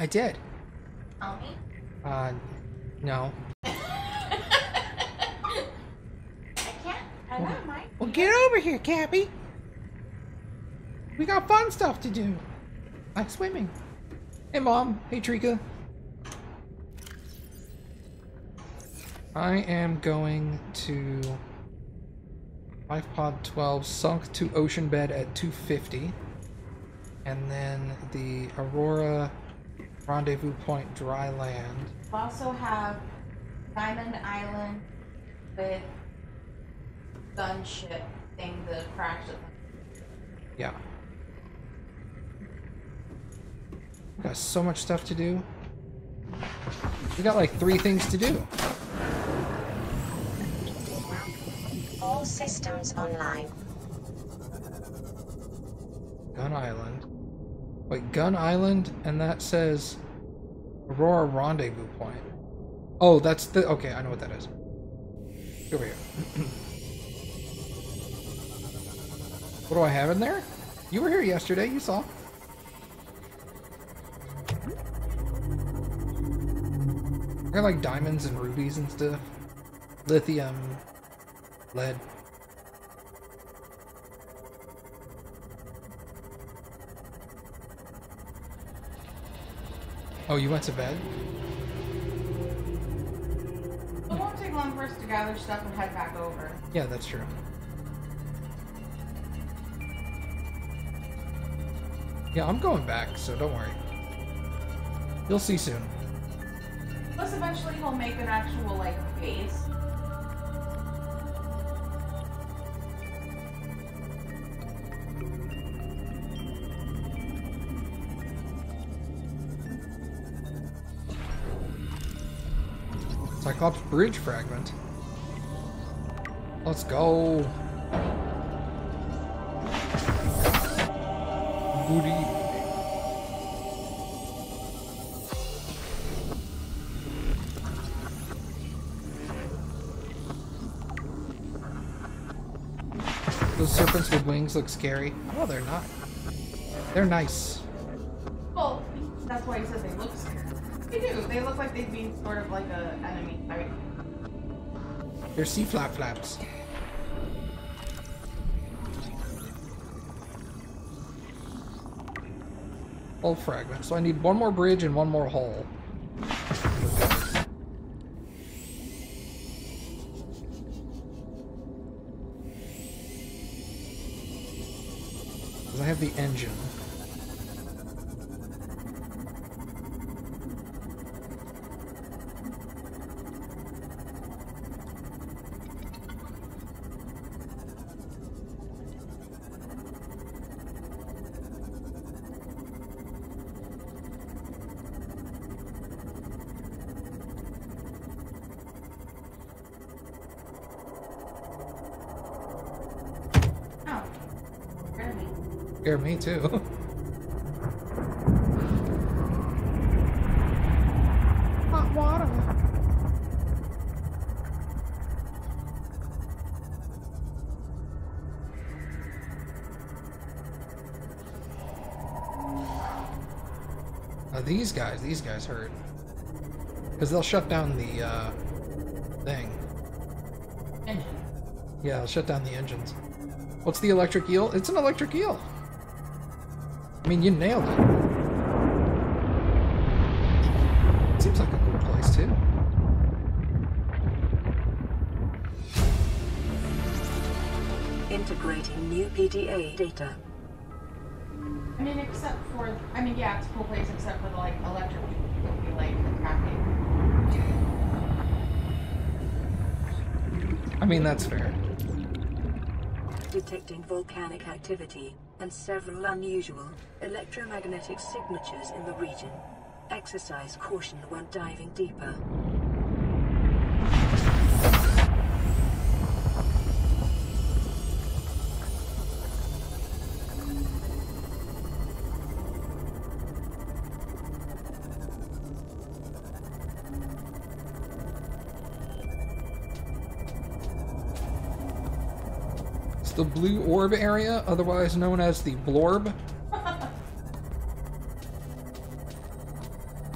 I did. Tell me. Uh, no. I can't. I don't mind. Well, get over here, Cappy. We got fun stuff to do. Like swimming. Hey, Mom. Hey, Trika. I am going to Life Pod 12 sunk to ocean bed at 250. And then the Aurora rendezvous point dry land. We also have Diamond Island with gunship thing, the crash of Yeah. We got so much stuff to do. We got like three things to do. All systems online. Gun Island. Wait, Gun Island, and that says Aurora Rendezvous Point. Oh, that's the. Okay, I know what that is. Here. what do I have in there? You were here yesterday, you saw. I got like diamonds and rubies and stuff. Lithium, lead. Oh, you went to bed? It won't take long for us to gather stuff and head back over. Yeah, that's true. Yeah, I'm going back, so don't worry. You'll see soon. Plus, eventually he'll make an actual, like, base. Cyclops Bridge fragment. Let's go. Good evening. Those serpents with wings look scary. No, they're not. They're nice. Like they'd be sort of like a enemy type. They're sea flap flaps. Hull fragment. So I need one more bridge and one more hull. I have the engine. Too. Hot water. Now these guys, these guys hurt. Because they'll shut down the, uh, thing. Engine. Yeah, they'll shut down the engines. What's the electric eel? It's an electric eel. I mean, you nailed it. Seems like a good place, too. Integrating new PDA data. I mean, except for, I mean, yeah, it's a cool place except for the like electric would be like cracking. I mean, that's fair. Detecting volcanic activity and several unusual electromagnetic signatures in the region. Exercise caution when diving deeper. Blue orb area, otherwise known as the blorb.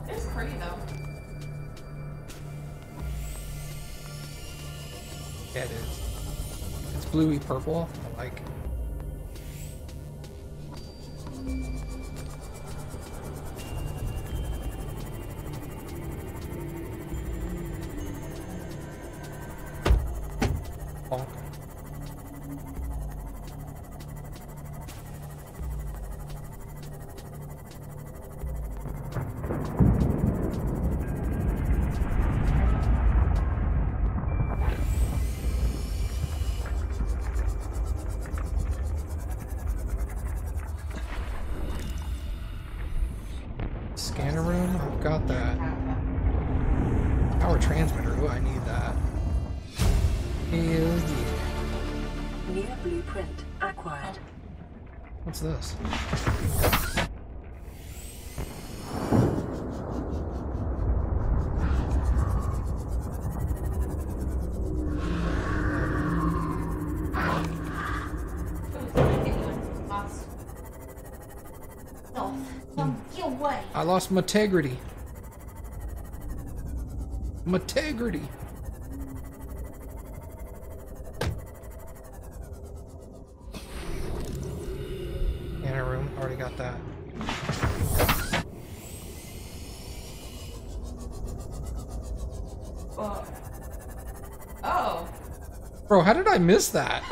It's pretty though. Yeah, it is. It's bluey purple. Lost my integrity. My integrity. Scanner room. Already got that. Oh. Oh. Bro, how did I miss that?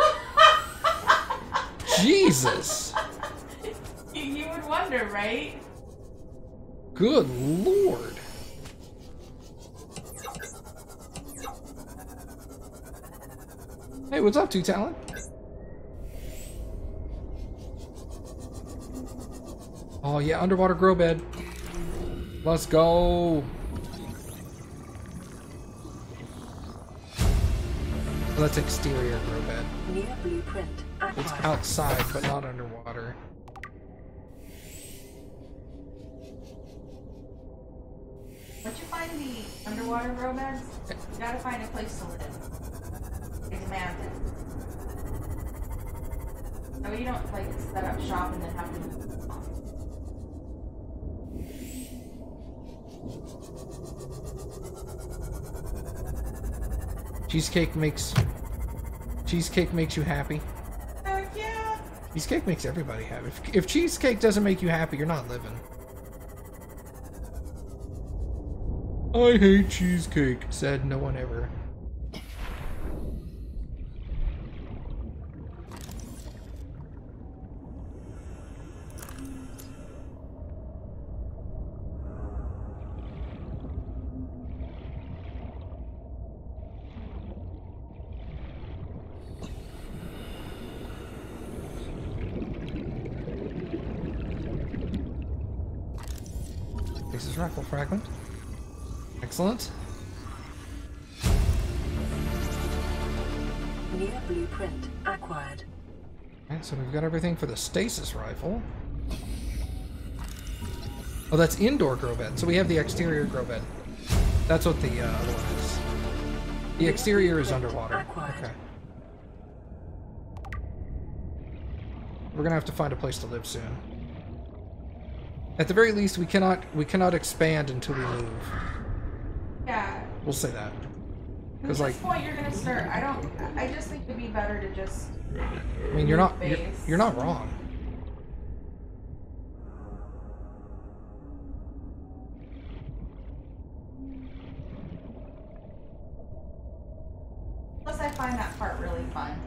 Good lord. Hey, what's up, Two Talent? Oh yeah, underwater grow bed. Let's go. That's exterior grow bed. It's outside, but not underwater. You gotta find a place to live. They demand it. So you don't like set up shop and then have to. Cheesecake makes cheesecake makes you happy. Heck yeah! Cheesecake makes everybody happy. If, if cheesecake doesn't make you happy, you're not living. I hate cheesecake, said no one ever. Excellent. New blueprint acquired. Alright, so we've got everything for the stasis rifle. Oh, that's indoor grow bed. So we have the exterior grow bed. That's what the uh, other one is. The exterior is underwater. Okay. We're gonna have to find a place to live soon. At the very least, we cannot we cannot expand until we move. We'll say that. At Because this like, point, you're gonna start. I don't. I just think it'd be better to just. I mean, you're not. You're, you're, not wrong. Plus, I find that part really fun.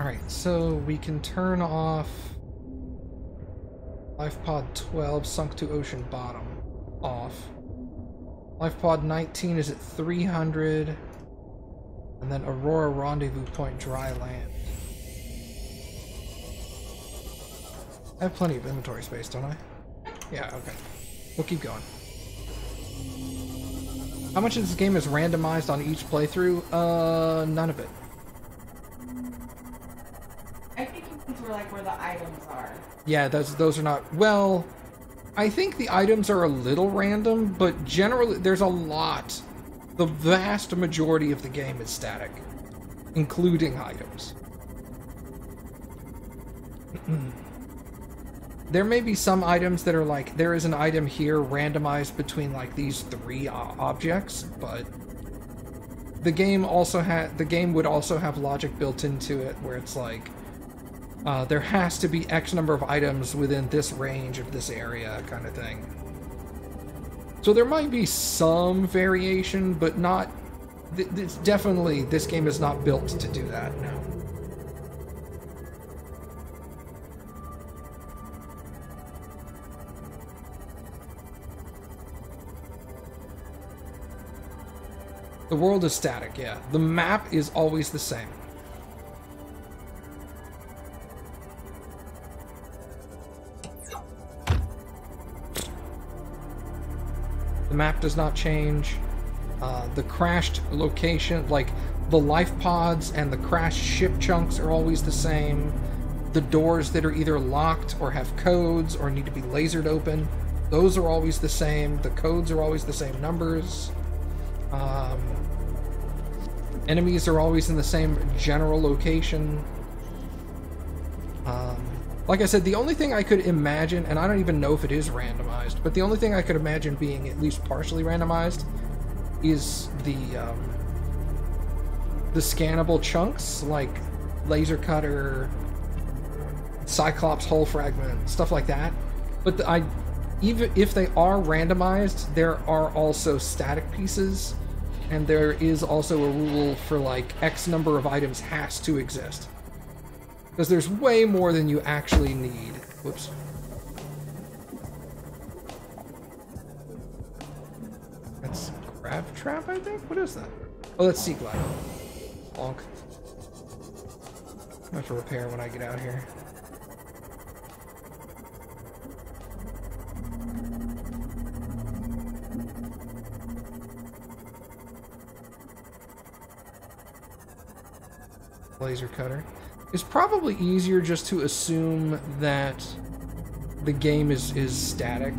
Alright, so we can turn off Life Pod 12 sunk to ocean bottom off. Life Pod 19 is at 300. And then Aurora Rendezvous Point dry land. I have plenty of inventory space, don't I? Yeah, okay. We'll keep going. How much of this game is randomized on each playthrough? Uh, none of it. Like where the items are. Yeah, those those are not well. I think the items are a little random, but generally there's a lot. The vast majority of the game is static, including items. there may be some items that are like there is an item here randomized between like these three objects, but the game also had the game would also have logic built into it where it's like uh, there has to be X number of items within this range of this area, kind of thing. So there might be some variation, but not. Th- it's definitely this game is not built to do that. No. The world is static, yeah. The map is always the same. The map does not change. Uh, the crashed location, like the life pods and the crashed ship chunks, are always the same. The doors that are either locked or have codes or need to be lasered open, those are always the same. The codes are always the same numbers. Um, enemies are always in the same general location. Um, like I said, the only thing I could imagine, and I don't even know if it is randomized, but the only thing I could imagine being at least partially randomized is the um, the scannable chunks, like laser cutter, Cyclops hull fragment, stuff like that. But the, I, even if they are randomized, there are also static pieces, and there is also a rule for like X number of items has to exist. Because there's way more than you actually need. Whoops. That's crab trap, I think? What is that? Oh, that's Seaglide. Bonk. I have to repair when I get out here. Laser cutter. It's probably easier just to assume that the game is, is static.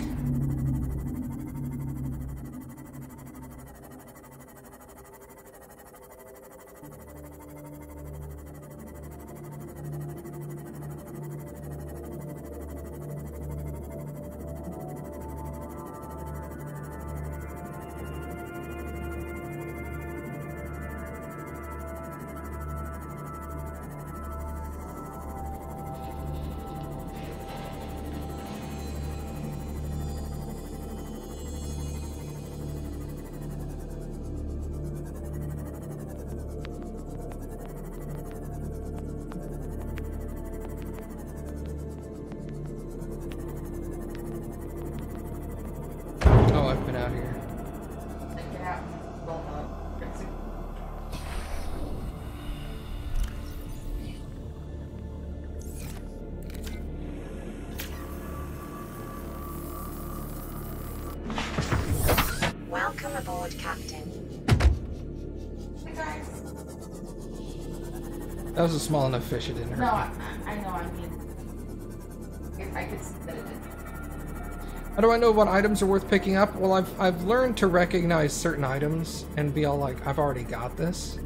Small enough fish it didn't hurt. No. I, I know. I mean, if I could see that it didn't. How do I know what items are worth picking up? Well, I've, I've learned to recognize certain items and be all like, I've already got this.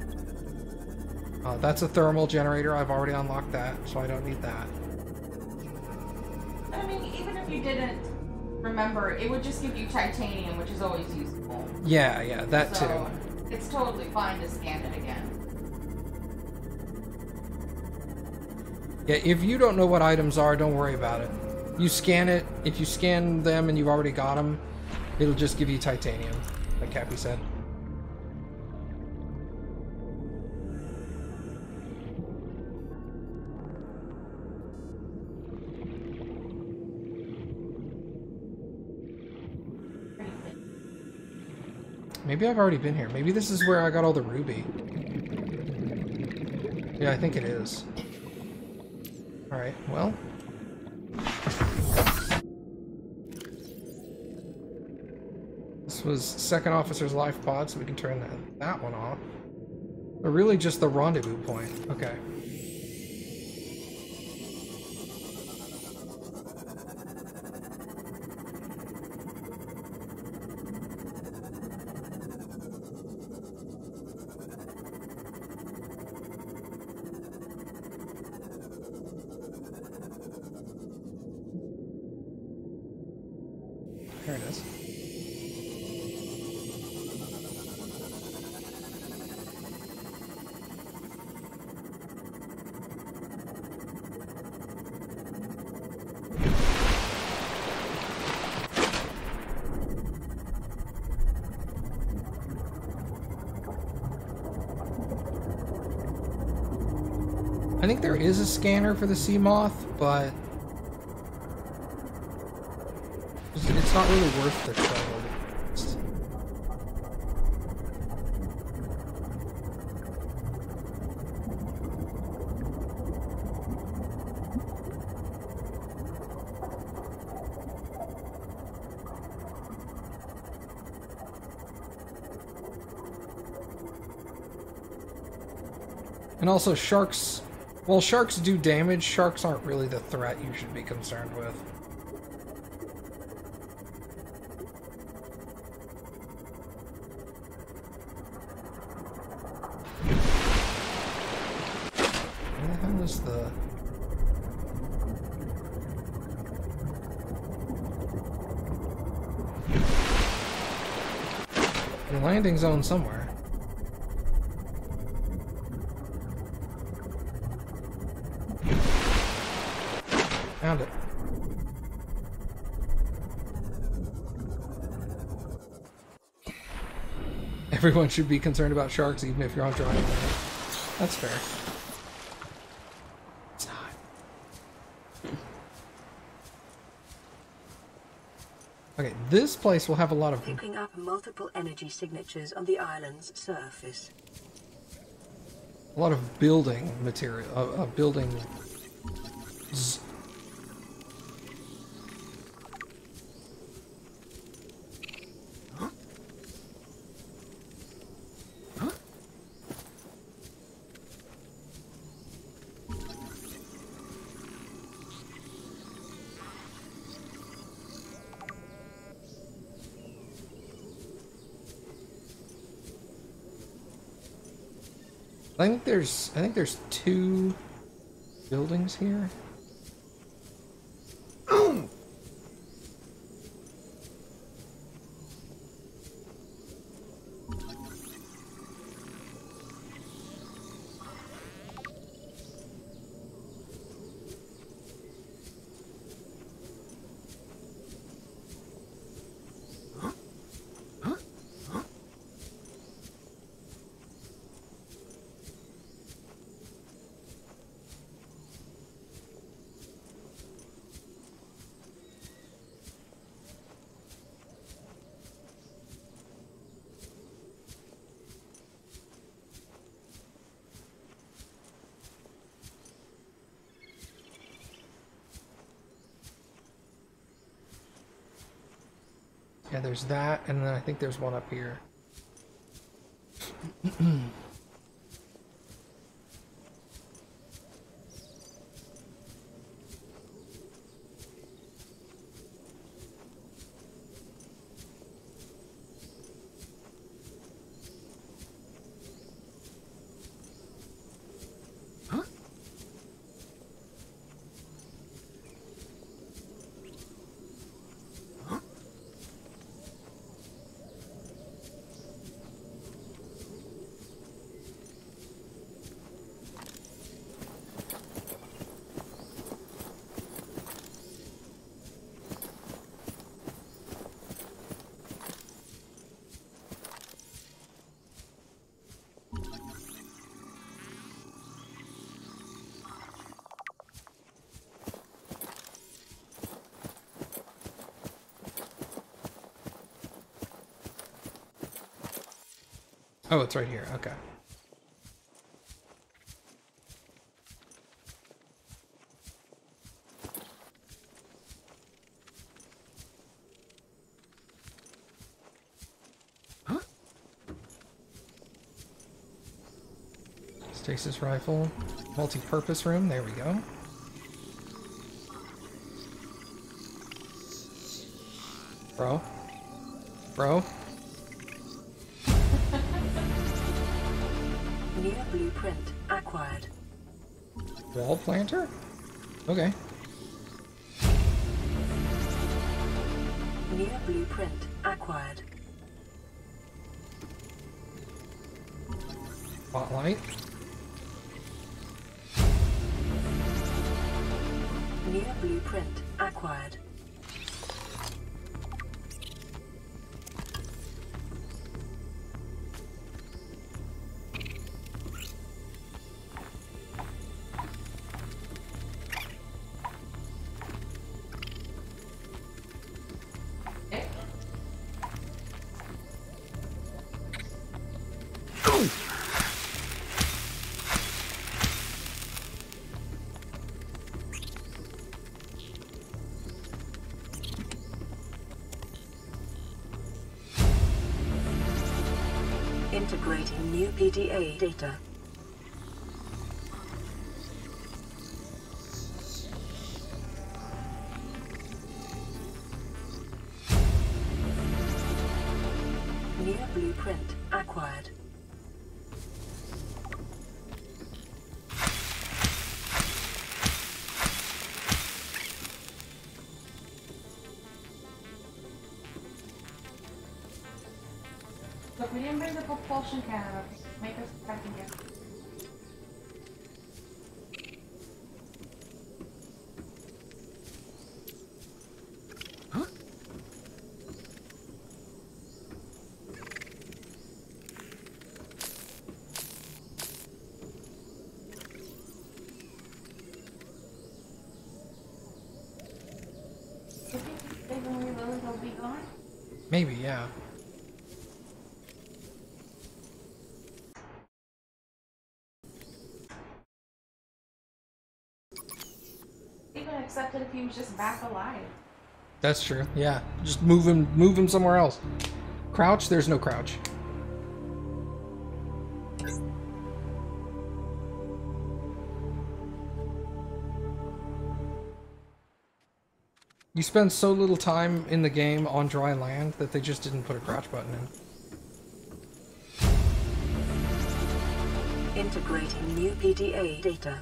Uh, that's a thermal generator. I've already unlocked that, so I don't need that. I mean, even if you didn't remember, it would just give you titanium, which is always useful. Yeah, yeah, that so too. it's totally fine to scan it Yeah, if you don't know what items are, don't worry about it. You scan it. If you scan them and you've already got them, it'll just give you titanium, like Cappy said. Maybe I've already been here. Maybe this is where I got all the ruby. Yeah, I think it is. Alright, well. This was second officer's life pod, so we can turn that, that one off. Or really just the rendezvous point. Okay. For the Seamoth, but it's not really worth the trouble. And also sharks, while sharks do damage, sharks aren't really the threat you should be concerned with. Landing zone somewhere. Found it. Everyone should be concerned about sharks even if you're on dry land. That's fair. It's not. Okay, this place will have a lot of Picking up multiple energy signatures on the island's surface. a lot of building material, uh, uh, building. There's I think there's two buildings here. Yeah, there's that, and then I think there's one up here. Oh, it's right here. Okay. Stasis rifle. Multi-purpose room. There we go. Bro. Bro. Wall planter? Okay. Blueprint Integrating new PDA data. Maybe, yeah. Even accepted if he was just back alive. That's true. Yeah. Just move him move him somewhere else. Crouch, there's no crouch. You spend so little time in the game on dry land that they just didn't put a crouch button in. Integrating new PDA data.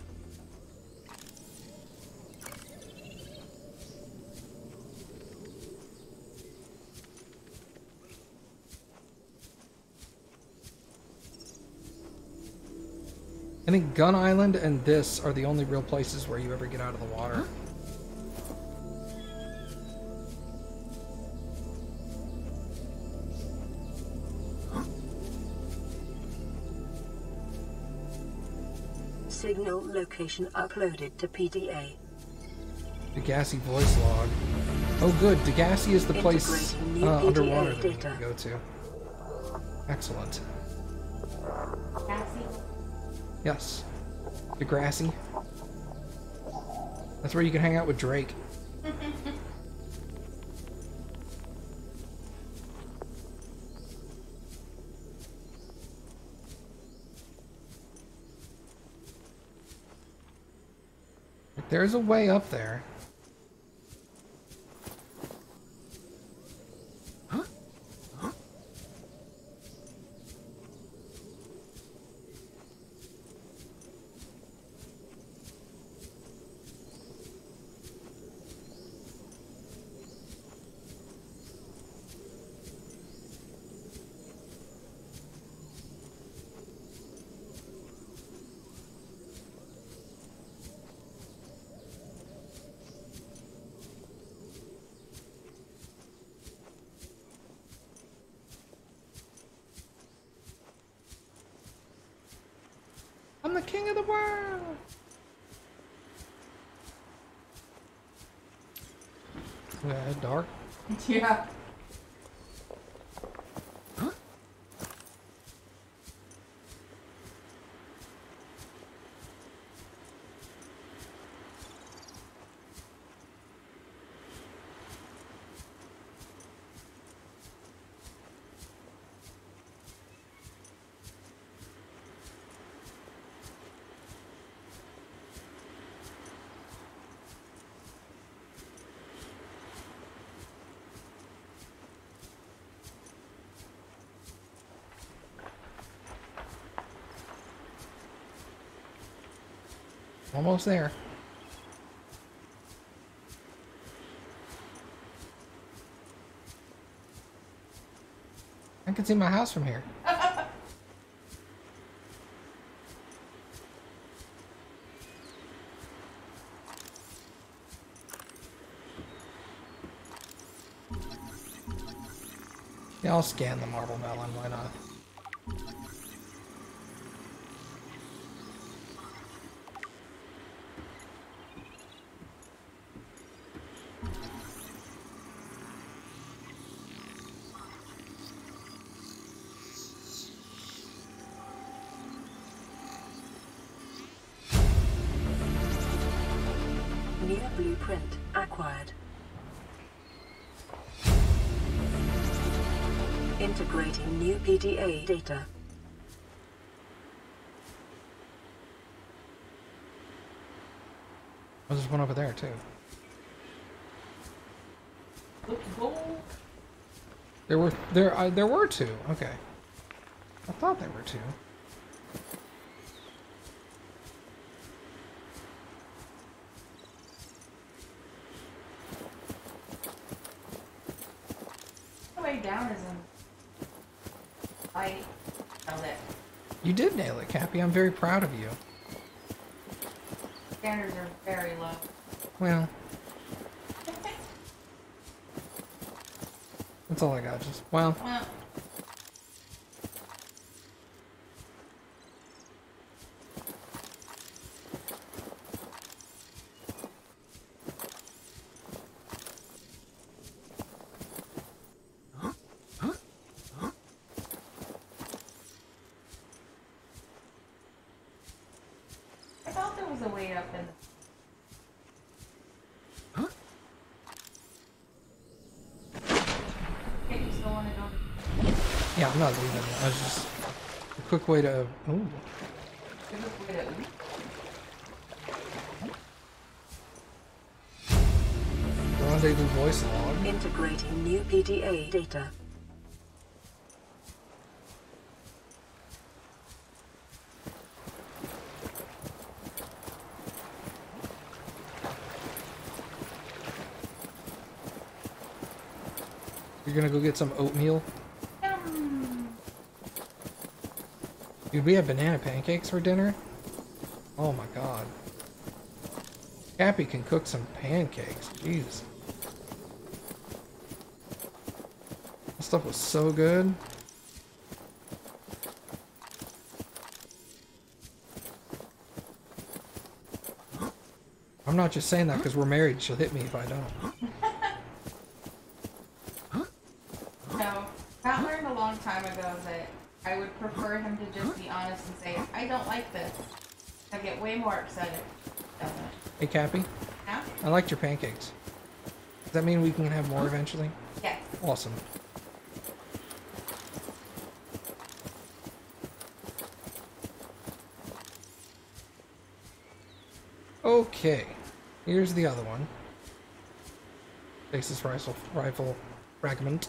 I think Gun Island and this are the only real places where you ever get out of the water. Signal location uploaded to PDA. Degasi voice log. Oh good, Degasi is the place uh, PDA underwater that we need data. to go to. Excellent. Cassie. Yes. Degrassi. That's where you can hang out with Drake. There's a way up there. I'm the king of the world. Yeah, dark. Yeah. Almost there. I can see my house from here. Yeah, I'll scan the Marblemelon, why not? PDA data. Oh, there's one over there too. There were there uh, there were two. Okay. I thought there were two. The way down is in light. Nailed it. You did I'm very proud of you. Standards are very low. Well, that's all I got. Just well, Well, I thought there was a way up in. Okay, you still want to go? yeah, I'm not leaving. I was just a quick way to. Ooh, Give us a way to. rendezvous voice log. Integrating new PDA data. You're gonna go get some oatmeal. Dude, we have banana pancakes for dinner. Oh my god. Cappy can cook some pancakes. Jeez. That stuff was so good. I'm not just saying that because we're married. She'll hit me if I don't. So, Pat learned a long time ago that I would prefer him to just be honest and say, I don't like this. I get way more if. Hey, Cappy, Yeah? I liked your pancakes. Does that mean we can have more eventually? Yes. Awesome. Okay, here's the other one. Faces rifle, rifle fragment.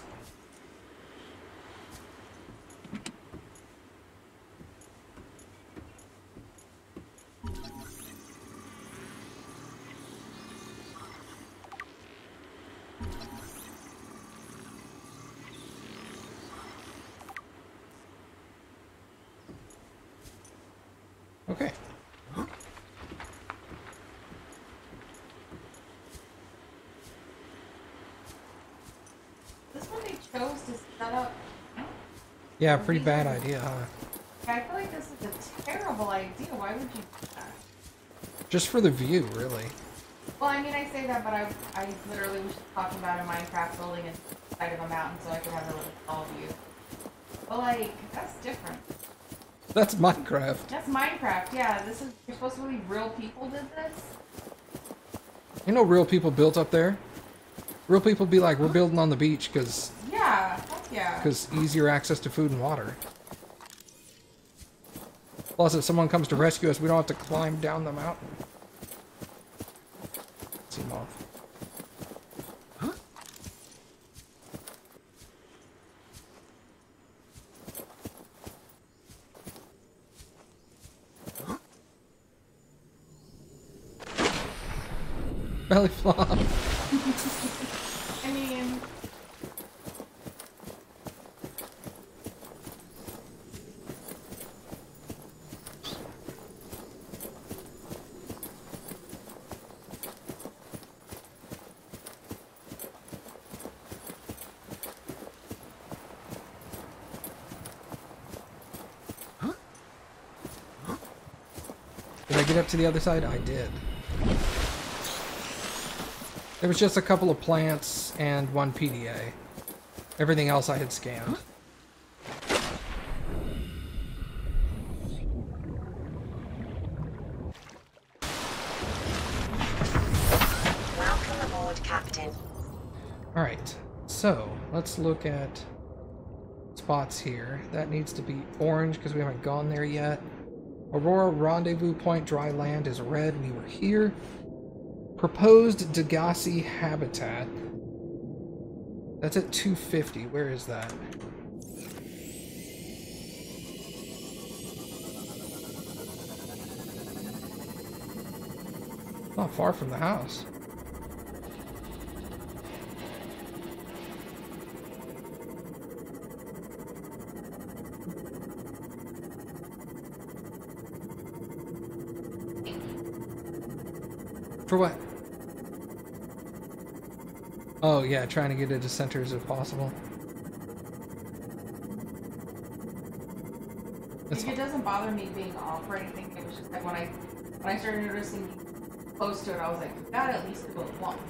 This one they chose to set up. Yeah, pretty bad idea, huh? I feel like this is a terrible idea. Why would you do that? Just for the view, really. Well, I mean, I say that, but I, I literally was just talking about a Minecraft building inside of a mountain so I could have a little tall view. But, like, that's different. That's Minecraft. That's Minecraft, yeah. This is, you're supposed to believe real people did this? You know, real people built up there. Real people be like, we're building on the beach because Yeah, heck yeah. because easier access to food and water. Plus, if someone comes to rescue us, we don't have to climb down the mountain. Seamoth. belly flop. I mean, Did I get up to the other side? I did. There was just a couple of plants and one PDA. Everything else I had scanned. Welcome aboard, Captain. Alright, so let's look at spots here. That needs to be orange because we haven't gone there yet. Aurora Rendezvous Point dry land is red. We were here. Proposed Degasi habitat. That's at 250. Where is that? Not far from the house. Yeah, trying to get it as centers as possible. That's like, it doesn't bother me being off or anything. It was just like when I when I started noticing close to it, I was like, gotta at least once.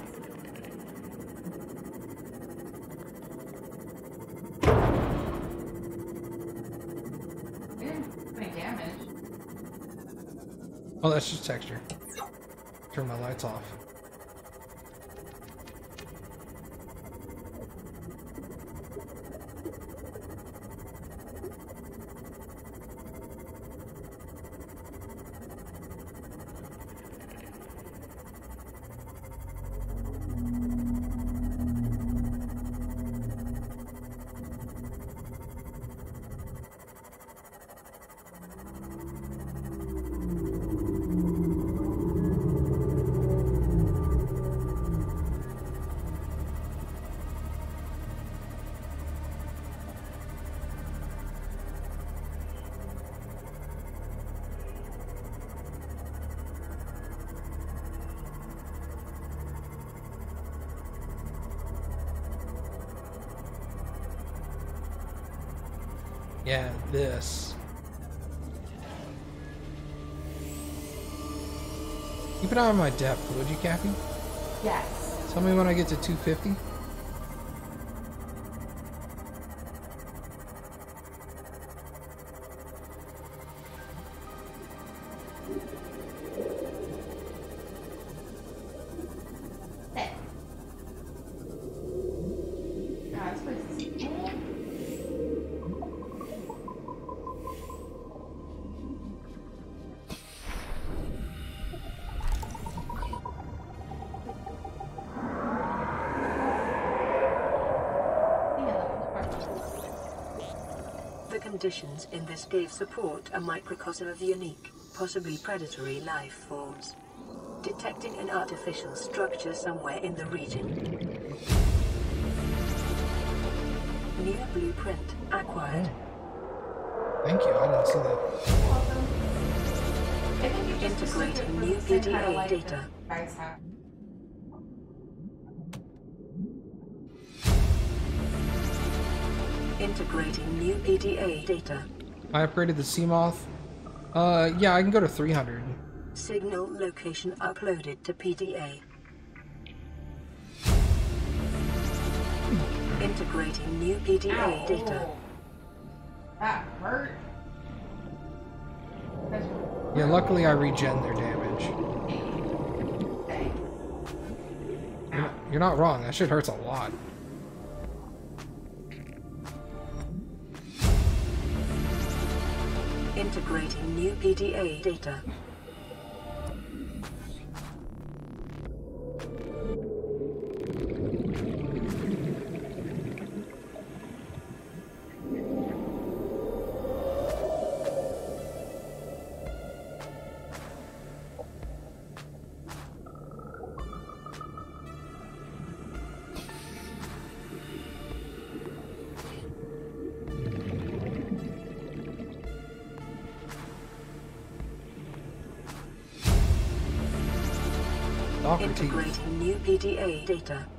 It do any damage. Oh, that's just texture. Turn my lights off. On my depth, would you, Cappy? Yes. Tell me when I get to 250. Conditions in this cave support a microcosm of unique, possibly predatory life forms. Detecting an artificial structure somewhere in the region. New blueprint acquired. Thank you, I didn't see that. Welcome. I think it just assumed Integrating new the same kind of PDA life data. Integrating new PDA data. I upgraded the Seamoth. Uh, yeah, I can go to 300. Signal location uploaded to PDA. Integrating new PDA Ow. data. That hurt. That's Yeah, luckily I regen their damage. You're not, you're not wrong, that shit hurts a lot. Integrating new PDA data. PDA data.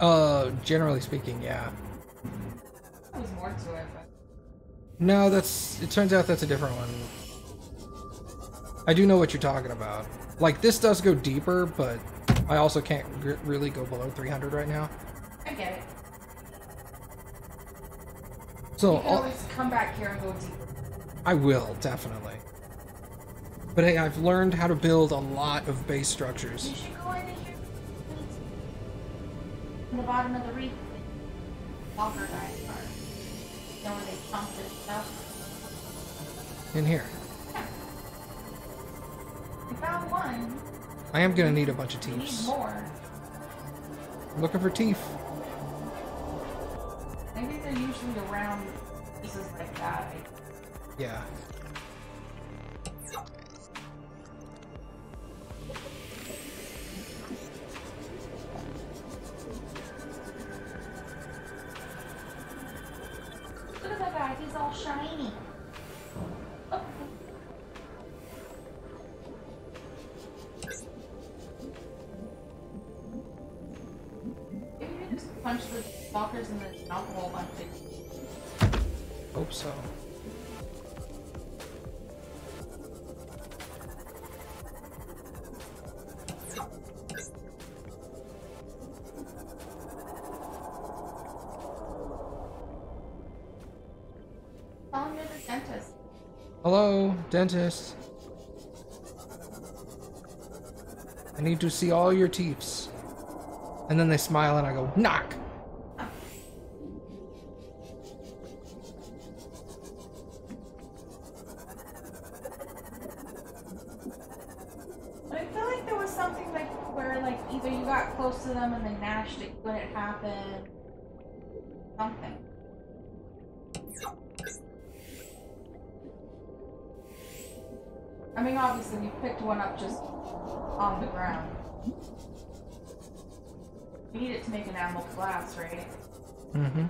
Uh, generally speaking, yeah. there was more to it, but No, that's. It turns out that's a different one. I do know what you're talking about. Like, this does go deeper, but I also can't gr- really go below 300 right now. I get it. So, You can always come back here and go deeper. I will, definitely. But hey, I've learned how to build a lot of base structures. In the bottom of the reef. Walker guys are. You know where they pump this stuff? In here. We found one. I am gonna need a bunch of We need teeth. more. I'm looking for teeth. Maybe they're usually around places like that. Yeah. Dentist. I need to see all your teeths. And then they smile and I go, knock! Animal glass, right? Mm-hmm.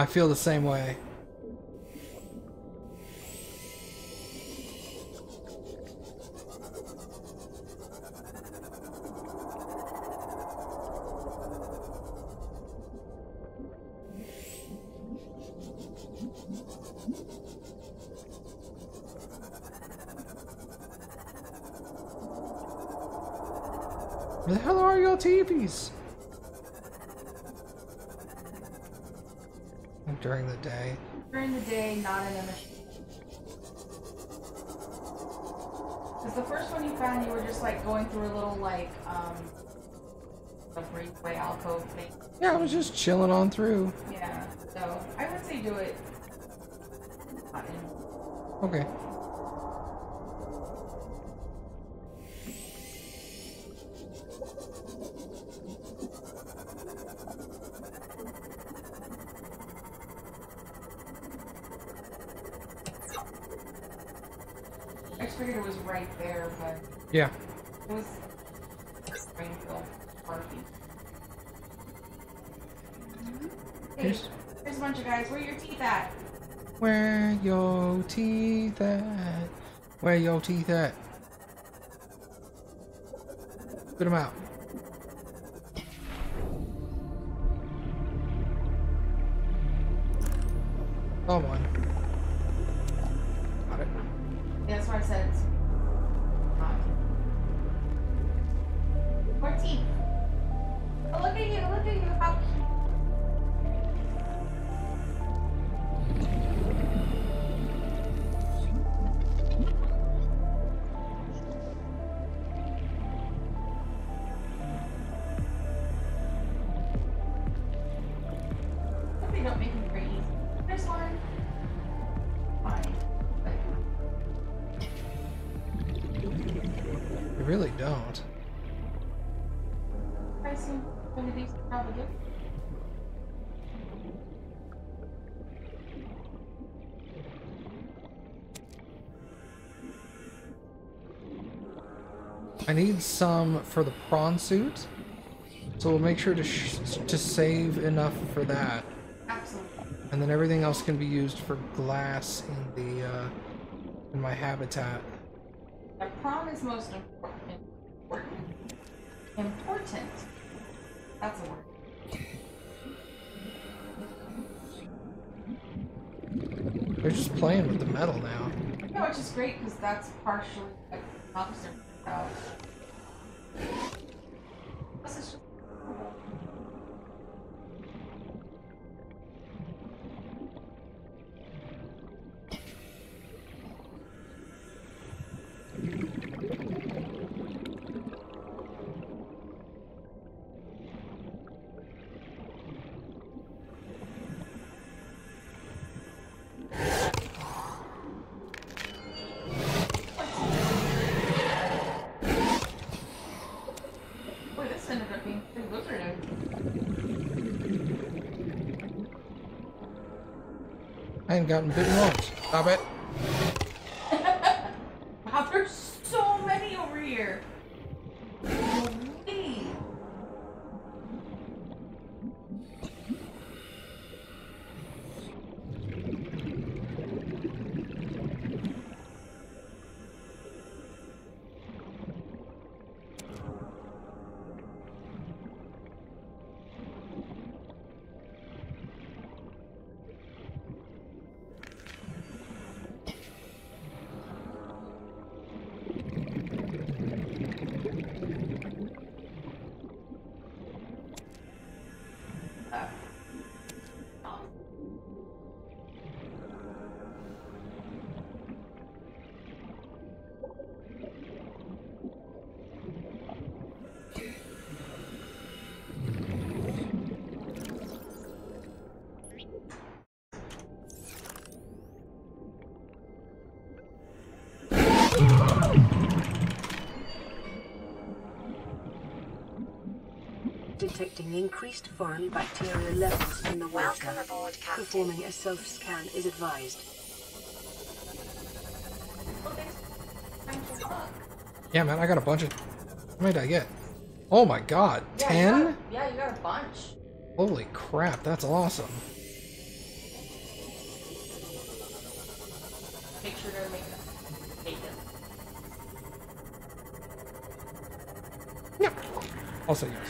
I feel the same way. Where the hell are your teepees? During the day. During the day, not in a machine. Because the first one you found, you were just like going through a little like um, a breakaway alcove thing. Yeah, I was just chilling on through. Yeah. So I would say do it. Not in. Okay. Where your teeth at? Spit them out. Come on. Got it. That's why I said. Oh, look at you! Look at you! How need some for the prawn suit. So we'll make sure to sh to save enough for that. Absolutely. And then everything else can be used for glass in the uh, in my habitat. The prawn is most important. Important. That's a word. They're just playing with the metal now. No, which is great because that's partially what helps them I gotten bitten once. Stop it. Increased foreign bacteria levels in the water. Welcome aboard, Captain. Performing a self-scan is advised. Well, time to look. Yeah, man, I got a bunch of. How many did I get? Oh my god, Yeah, you ten? got- yeah, you got a bunch. Holy crap, that's awesome. Make sure to make it. Make it. Yeah. Also yes.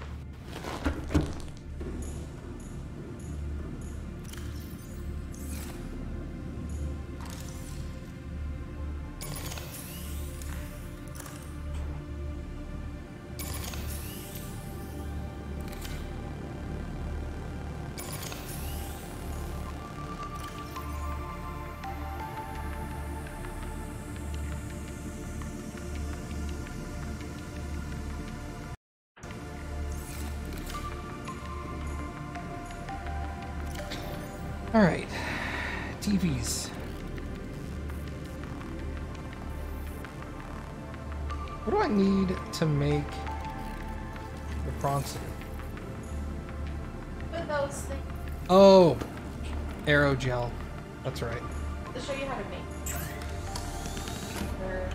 To make the Bronson? With those things Oh, aerogel. That's right. to show you how to make. Or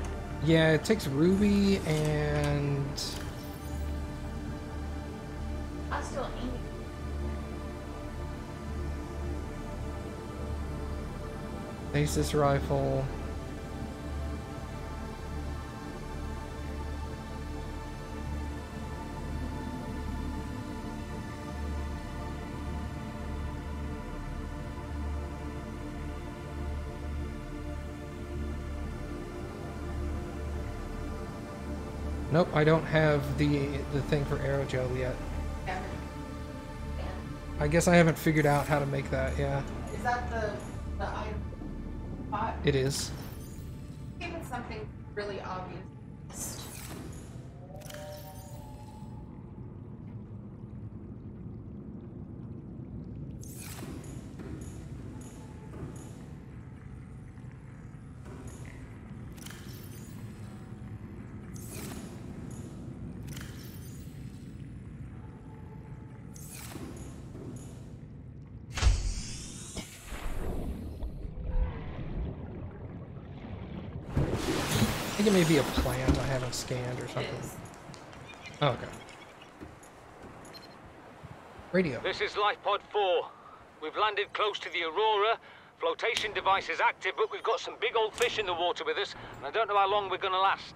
Yeah, it takes ruby and I still aim. Aces rifle. I don't have the the thing for aerogel yet. Yeah. I guess I haven't figured out how to make that. Yeah, Is that the the item it is. Give it something really obvious. I think it may be a plant I haven't scanned or something. is. Oh, okay. Radio. This is LifePod 4. We've landed close to the Aurora. Flotation device is active, but we've got some big old fish in the water with us, and I don't know how long we're gonna last.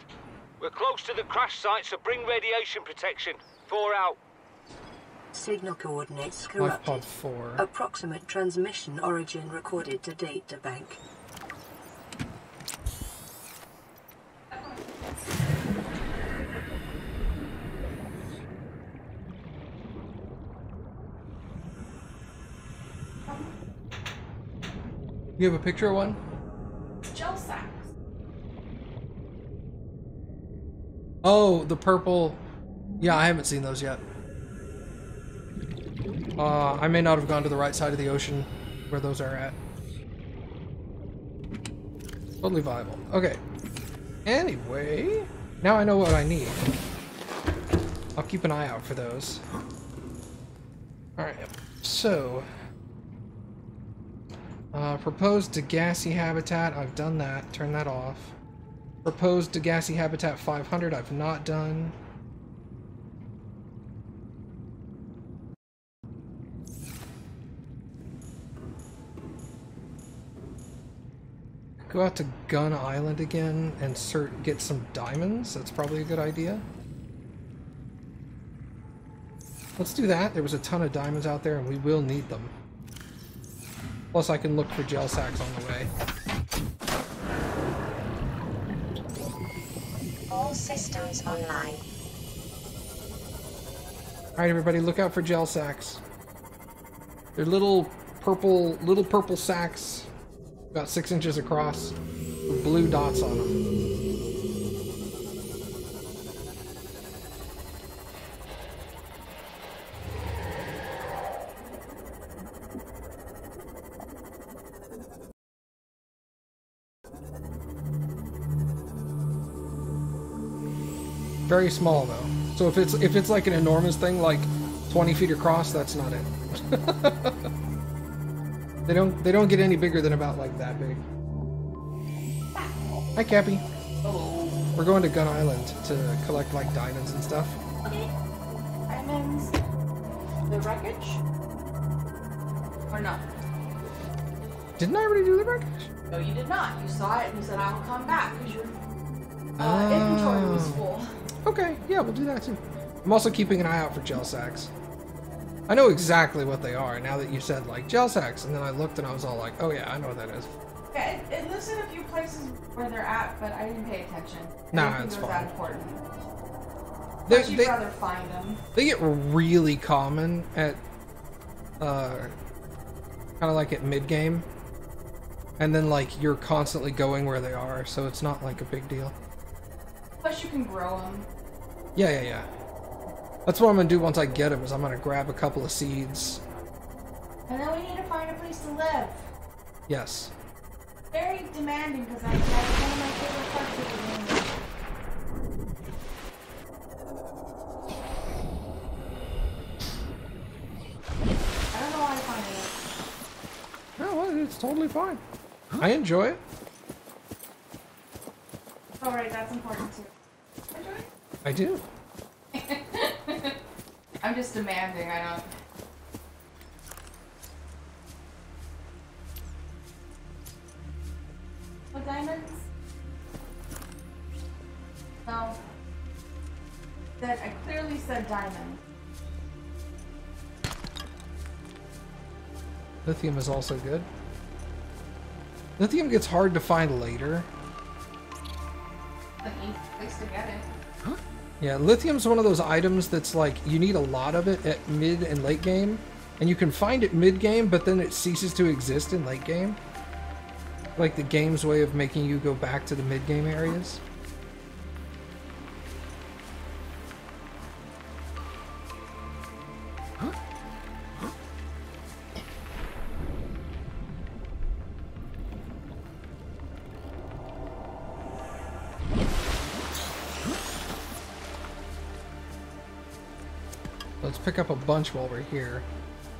We're close to the crash site, so bring radiation protection. Four out. Signal coordinates LifePod corrupted. 4. Approximate transmission origin recorded to data bank. You have a picture of one? Gel sacks. Oh, the purple. Yeah, I haven't seen those yet. Uh, I may not have gone to the right side of the ocean where those are at. Totally viable. Okay. Anyway, now I know what I need. I'll keep an eye out for those. Alright, so... Uh, proposed Degasi habitat, I've done that. Turn that off. Proposed Degasi Habitat 500, I've not done. Go out to Gun Island again and cert get some diamonds. That's probably a good idea. Let's do that. There was a ton of diamonds out there and we will need them. Plus I can look for gel sacks on the way. All systems online. Alright everybody, look out for gel sacks. They're little purple, little purple sacks, about six inches across, with blue dots on them. Very small though. So if it's if it's like an enormous thing, like 20 feet across, that's not it. they don't they don't get any bigger than about like that big. Hi, Cappy. Oh. We're going to Gun Island to collect like diamonds and stuff. Okay. Diamonds. The wreckage? Or not. Didn't I already do the wreckage? No, you did not. You saw it and you said, I'll come back because your uh, inventory was Oh. full. Okay, yeah, we'll do that too. I'm also keeping an eye out for gel sacks. I know exactly what they are now that you said like gel sacks, and then I looked and I was all like, oh yeah, I know what that is. Yeah, it, it listed a few places where they're at, but I didn't pay attention. I Nah, didn't think it's fine. that important. They, you'd they, rather find them. they get really common at uh kind of like at mid game and then like you're constantly going where they are so it's not like a big deal Plus, you can grow them. yeah yeah yeah that's what i'm gonna do once i get them is i'm gonna grab a couple of seeds And then we need to find a place to live. yes Very demanding because I, that's one of my favorite parts of the game. I don't know why I find it. no well, it's totally fine i enjoy it Oh, right, that's important too. I do I'm just demanding, I don't. What diamonds? No. That I clearly said diamond. lithium is also good lithium gets hard to find later An easy place to get it. Yeah, lithium's one of those items that's like you need a lot of it at mid and late game, and you can find it mid game, but then it ceases to exist in late game. Like the game's way of making you go back to the mid game areas. Up a bunch while we're here.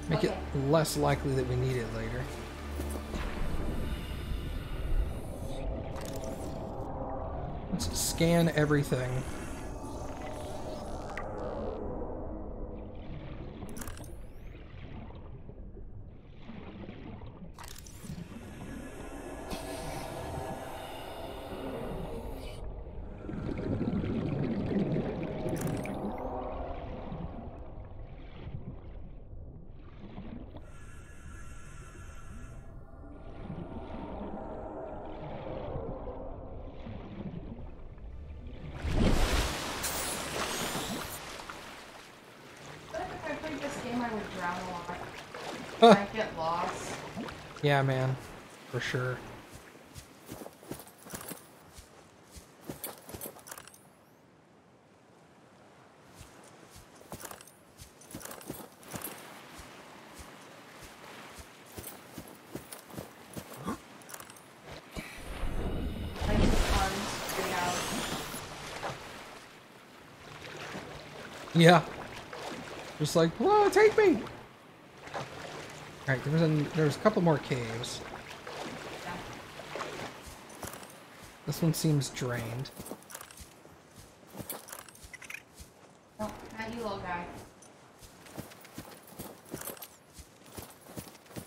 Make Okay. it less likely that we need it later. Let's scan everything. Yeah, man. For sure. Like just arms straight out. Yeah. Just like, whoa, take me! Alright, there was a, there was a couple more caves. This one seems drained. No, not you, little guy.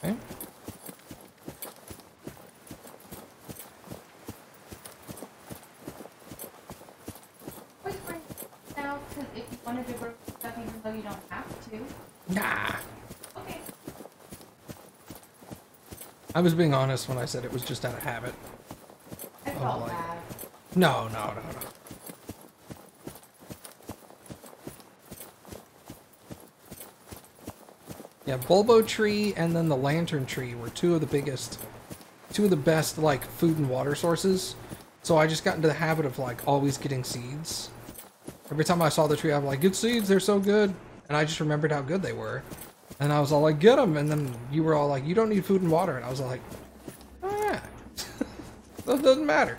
Okay. Wait for now, because if you wanted to grow stuff, even though you don't have to. Nah. Okay. I was being honest when I said it was just out of habit. I felt like- bad. No, no, no, no. Yeah, Bulbo tree and then the lantern tree were two of the biggest, two of the best like food and water sources. So I just got into the habit of like always getting seeds. Every time I saw the tree, I'm like, "Good seeds, they're so good," and I just remembered how good they were. And I was all like, "Get them!" And then you were all like, "You don't need food and water," and I was like, "Oh yeah, that doesn't matter."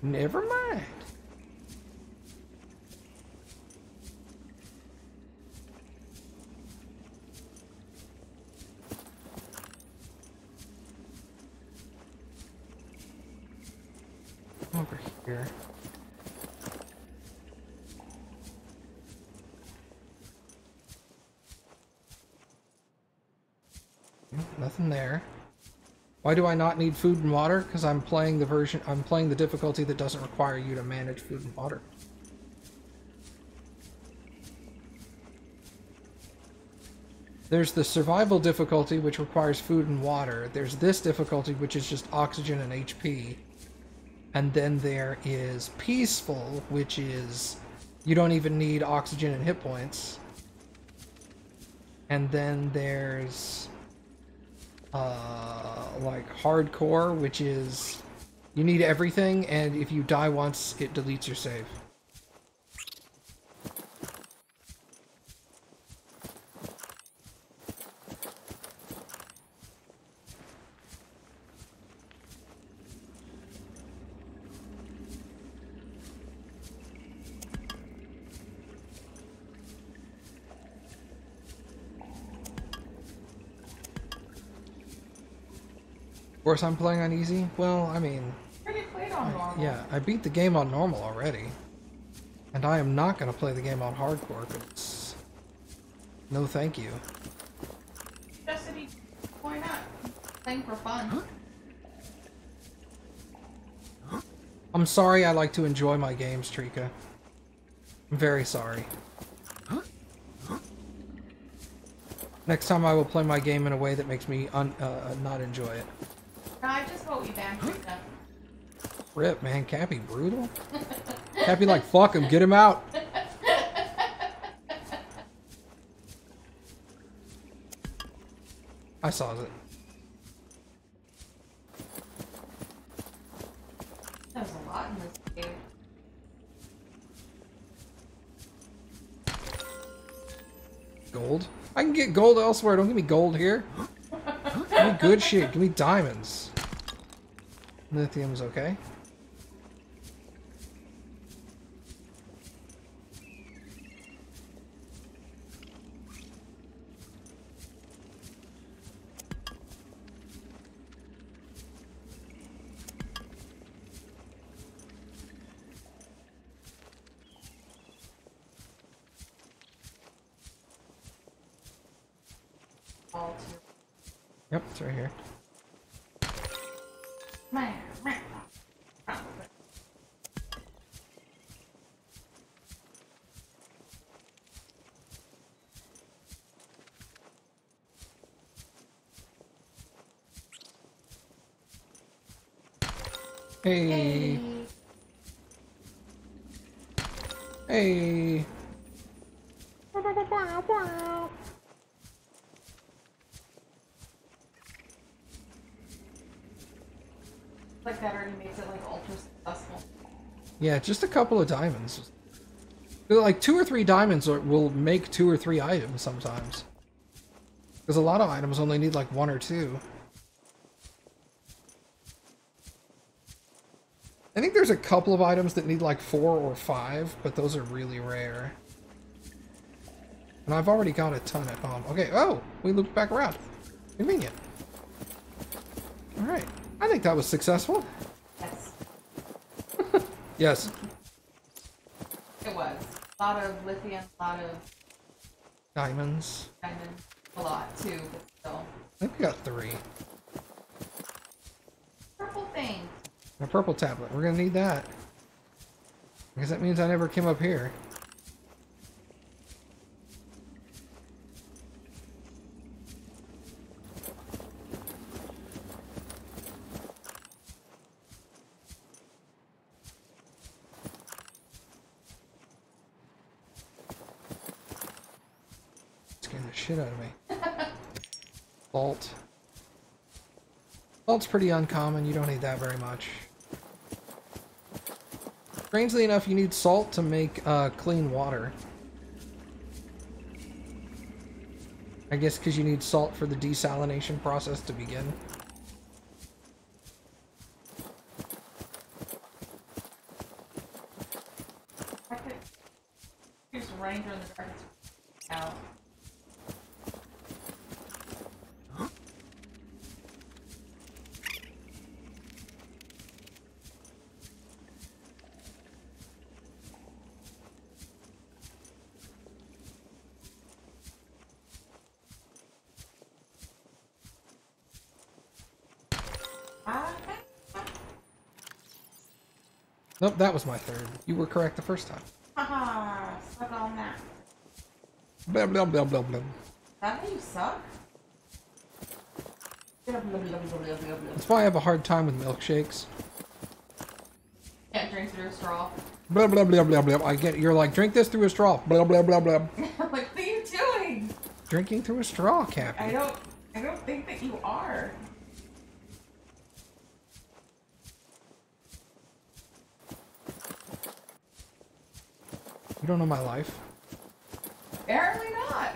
Never mind. Nothing there. Why do I not need food and water? Because I'm playing the version, I'm playing the difficulty that doesn't require you to manage food and water. There's the survival difficulty, which requires food and water. There's this difficulty, which is just oxygen and HP. And then there is peaceful, which is you don't even need oxygen and hit points. And then there's uh, like hardcore, which is you need everything, and if you die once, it deletes your save. Course, I'm playing on easy. Well, I mean, Pretty played on normal. yeah, I beat the game on normal already. And I am not going to play the game on hardcore, because... No thank you. Just why not? Playing for fun. I'm sorry I like to enjoy my games, Trika. I'm very sorry. Next time I will play my game in a way that makes me un uh, not enjoy it. No, I just you Trika. Rip, man. Cappy brutal? Cappy like, fuck him, get him out. I saw it. There's a lot in this game. Gold? I can get gold elsewhere. Don't give me gold here. Give me good shit. Give me diamonds. Lithium's okay. Yep, it's right here. Yeah, just a couple of diamonds. Like two or three diamonds will make two or three items sometimes. Because a lot of items only need like one or two. I think there's a couple of items that need like four or five, but those are really rare. And I've already got a ton at home. Okay, oh, we looped back around. Convenient. Alright, I think that was successful. Yes, it was. A lot of lithium, a lot of diamonds. Diamonds. a lot too, but still. I think we got three. Purple thing. A purple tablet. We're gonna need that. Because that means I never came up here. Scared the shit out of me. Vault. Salt's pretty uncommon, you don't need that very much. Strangely enough, you need salt to make uh, clean water. I guess because you need salt for the desalination process to begin. I could use Ranger in the dark. Out. Nope, that was my third. You were correct the first time. Haha, suck on that. Blah blah blah blah blah. That how you suck? That's why I have a hard time with milkshakes. Can't drink through a straw. Blah blah blah blah blah. I get you're like drink this through a straw. Blah blah blah blah. I'm like, what are you doing? Drinking through a straw, I I don't think that you are. My life. Apparently not.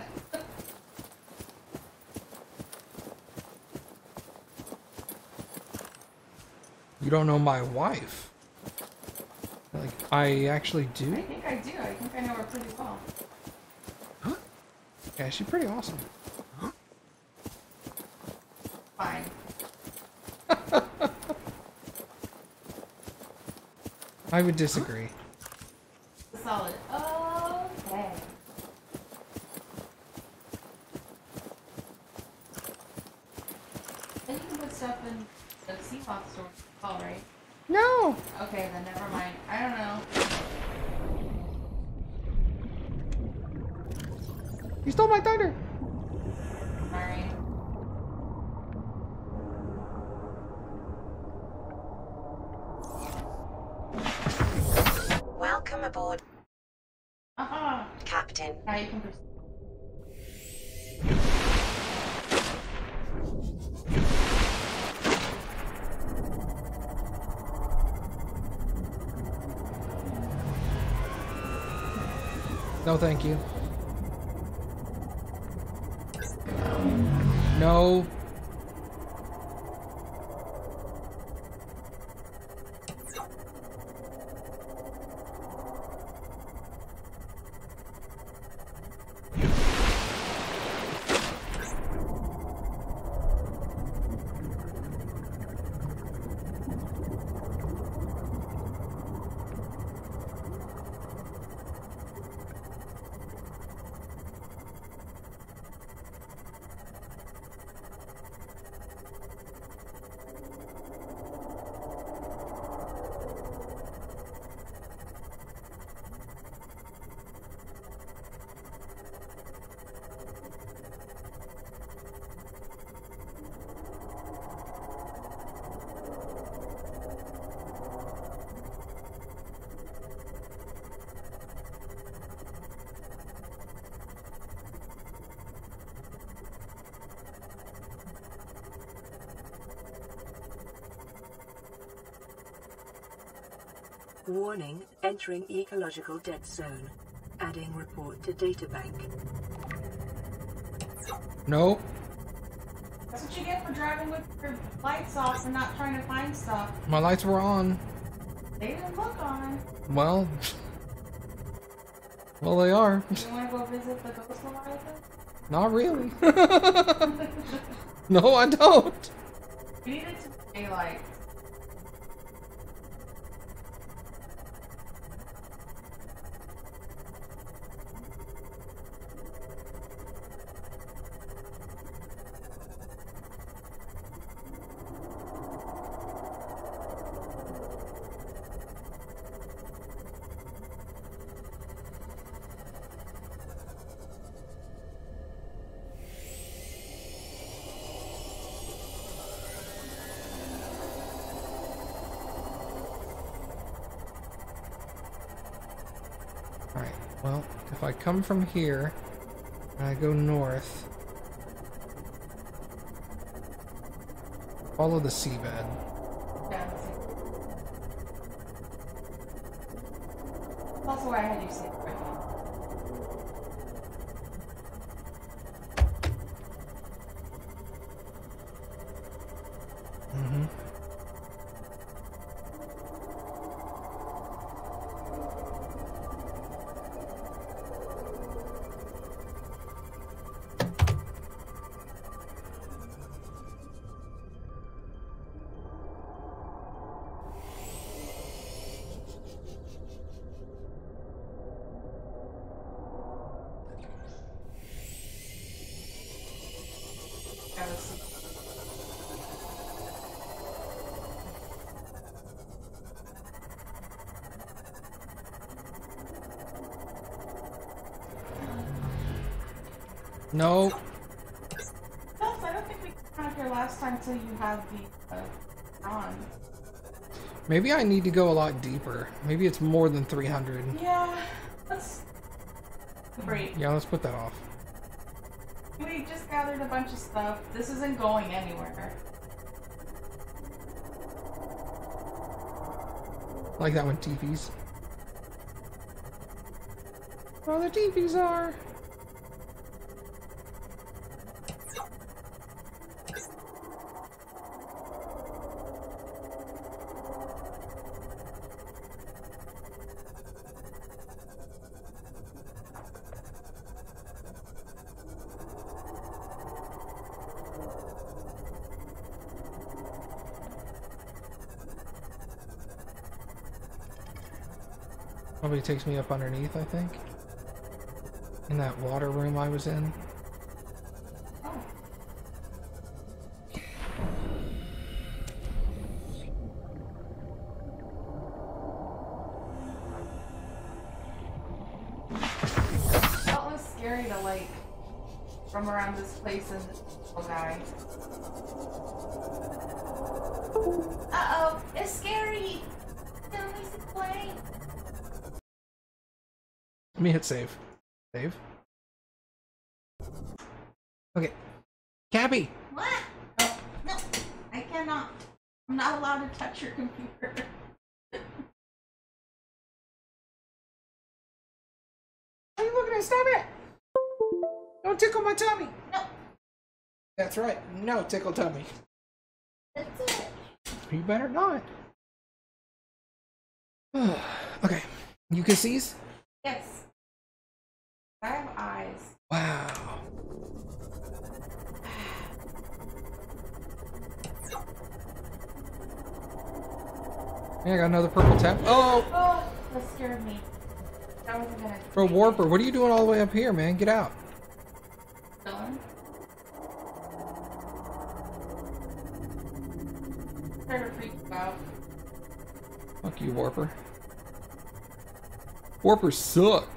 You don't know my wife. Like I actually do? I think I do. I think I know her pretty well. Huh? Yeah, she's pretty awesome. Fine. I would disagree. Solid. Okay. Then you can put stuff in the Seafox store. Oh, right. No. Okay, then never mind. I don't know. You stole my thunder. Thank you. Entering ecological dead zone. Adding report to databank. No. That's what you get for driving with your lights off and not trying to find stuff. My lights were on. They didn't look on. Well. Well, they are. You want to go visit the ghost Leviathan? Not really. no, I don't. Come from here and I go north, follow the seabed. Maybe I need to go a lot deeper. Maybe it's more than 300. Yeah, let's break. Yeah, let's put that off. We just gathered a bunch of stuff. This isn't going anywhere. I like that one, teepees. Oh, the teepees are. Takes me up underneath, I think. In that water room I was in. That was scary to like from around this place and this little guy. Uh oh, it's scary. Tell me to play. Let me hit save. Save. Okay. Cabby! What? No, no, I cannot. I'm not allowed to touch your computer. Are you looking at? Stop it! Don't tickle my tummy! No, That's right. No tickle tummy. that's it. You better not. okay. You can seize? Yes. I have eyes. Wow. Yeah, I got another purple tap. Oh! Oh, that scared me. That wasn't gonna. Bro, Warper, what are you doing all the way up here, man? Get out. Dylan? Trying to freak you out. Fuck you, Warper. Warpers suck.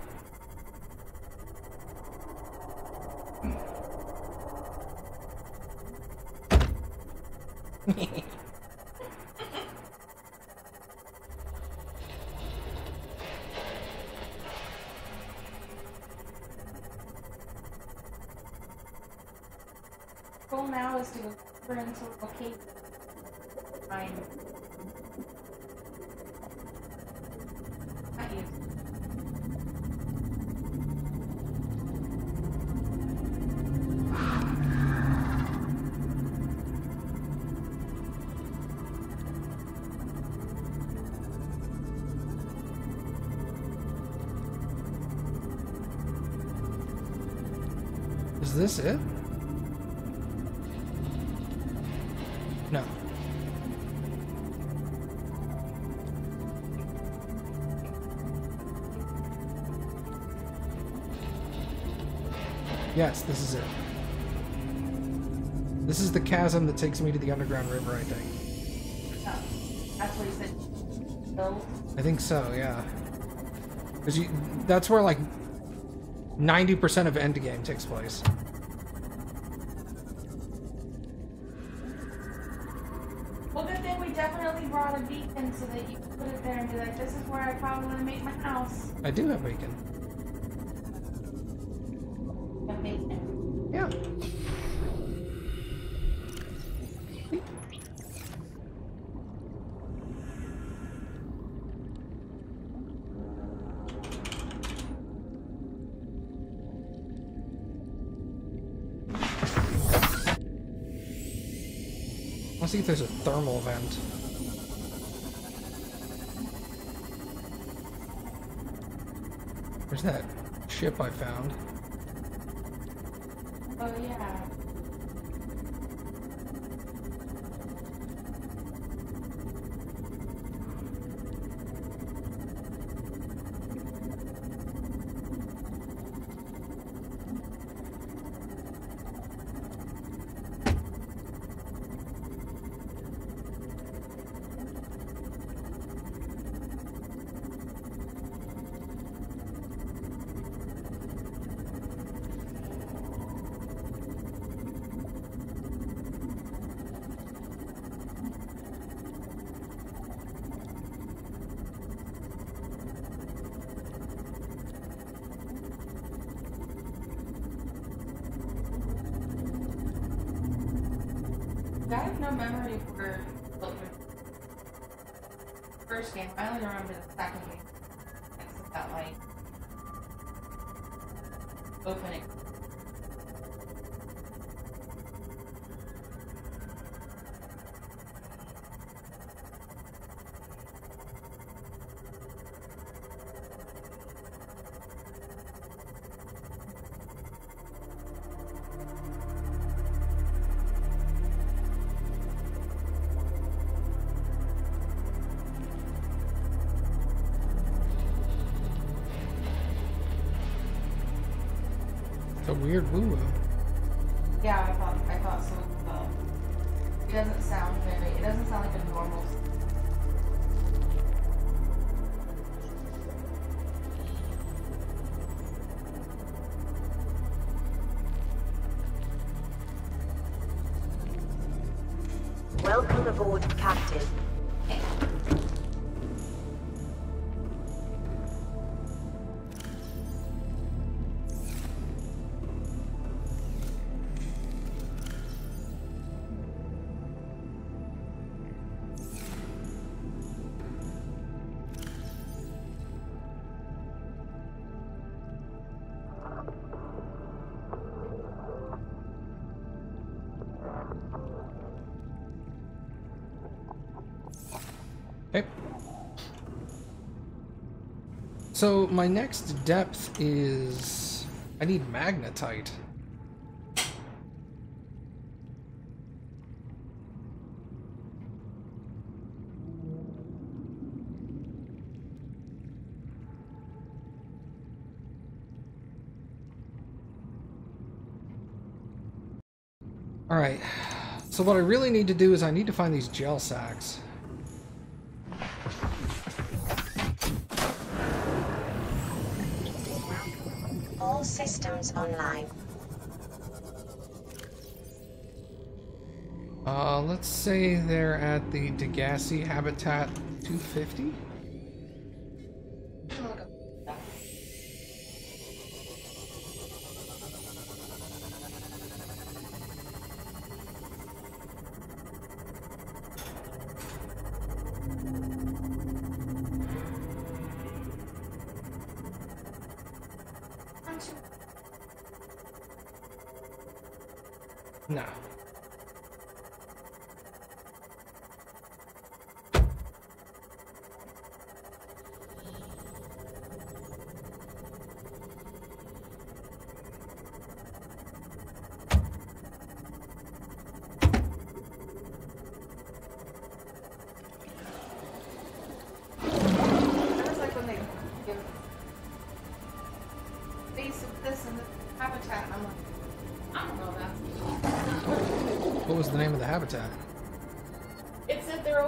Chasm that takes me to the underground river, I think. No. That's what you said. Build. I think so, yeah. Because you that's where like 90% of endgame takes place. Well, good thing we definitely brought a beacon so that you could put it there and be like, this is where I probably want to make my house. I do have bacon. Let's see if there's a thermal vent. Where's that ship I found? Oh, yeah. Opening. It's a weird woo So my next depth is I need magnetite. All right. So what I really need to do is I need to find these gel sacks. Systems online. Uh, let's say they're at the Degasi Habitat 250.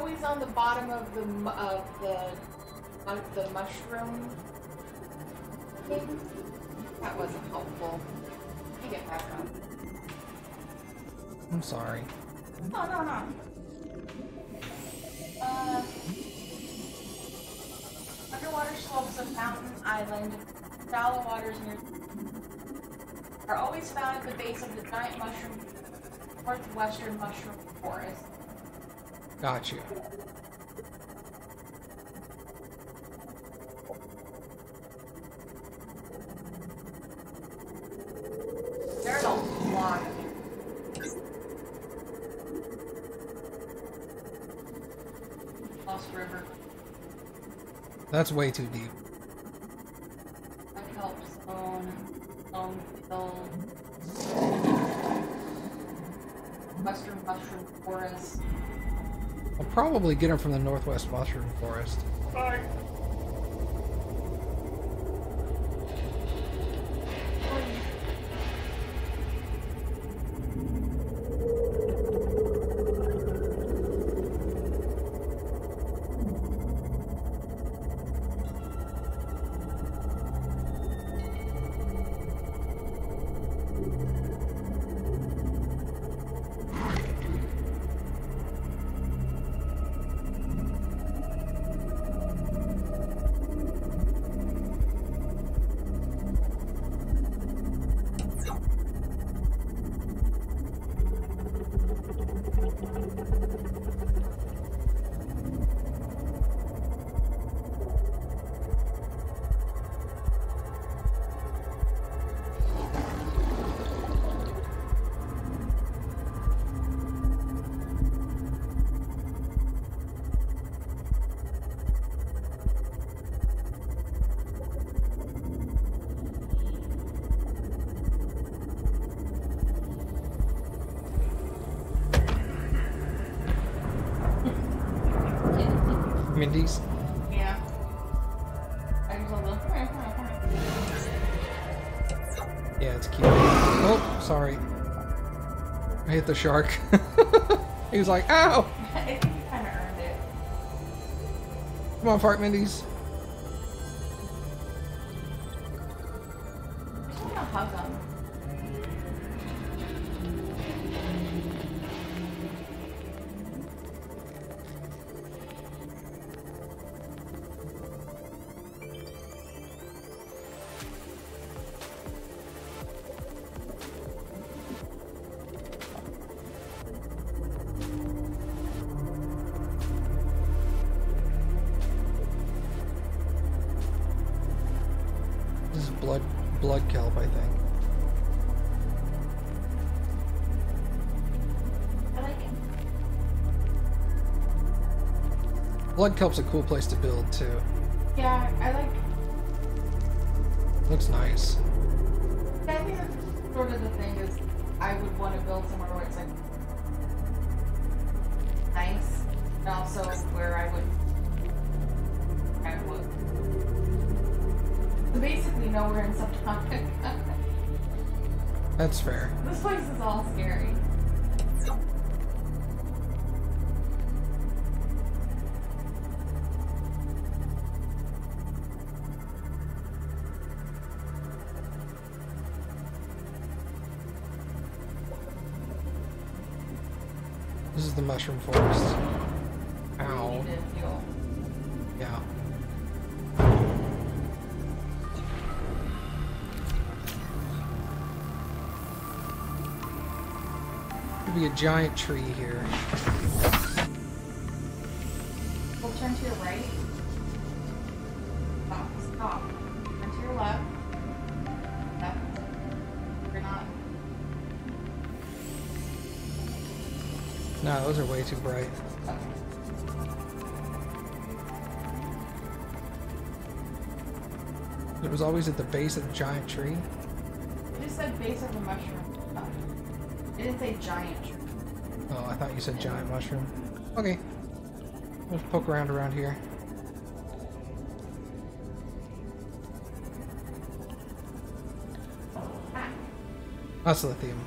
Always on the bottom of the of the of the mushroom thing. That wasn't helpful. Me get back up. I'm sorry. No, no, no. Uh, underwater slopes of Mountain Island, shallow waters near are always found at the base of the giant mushroom northwestern mushroom forest. Got you. There's a lot. Lost River. That's way too deep. Probably get them from the Northwest Mushroom Forest. Mindy's. The shark. he was like, ow! I think you kind of earned it. Come on, fart Mindy's. Blood kelp's a cool place to build too. Yeah, I like. Looks nice. I think that's sort of the thing is, I would want to build somewhere the mushroom forest. Ow. Yeah. Could be a giant tree here. We'll turn to your right. Stop. Stop. Turn to your. Left. No, those are way too bright. It was always at the base of the giant tree. It just said base of the mushroom. Oh. It didn't say giant tree. Oh, I thought you said giant mushroom. Okay. Let's poke around around here. Ah, That's lithium.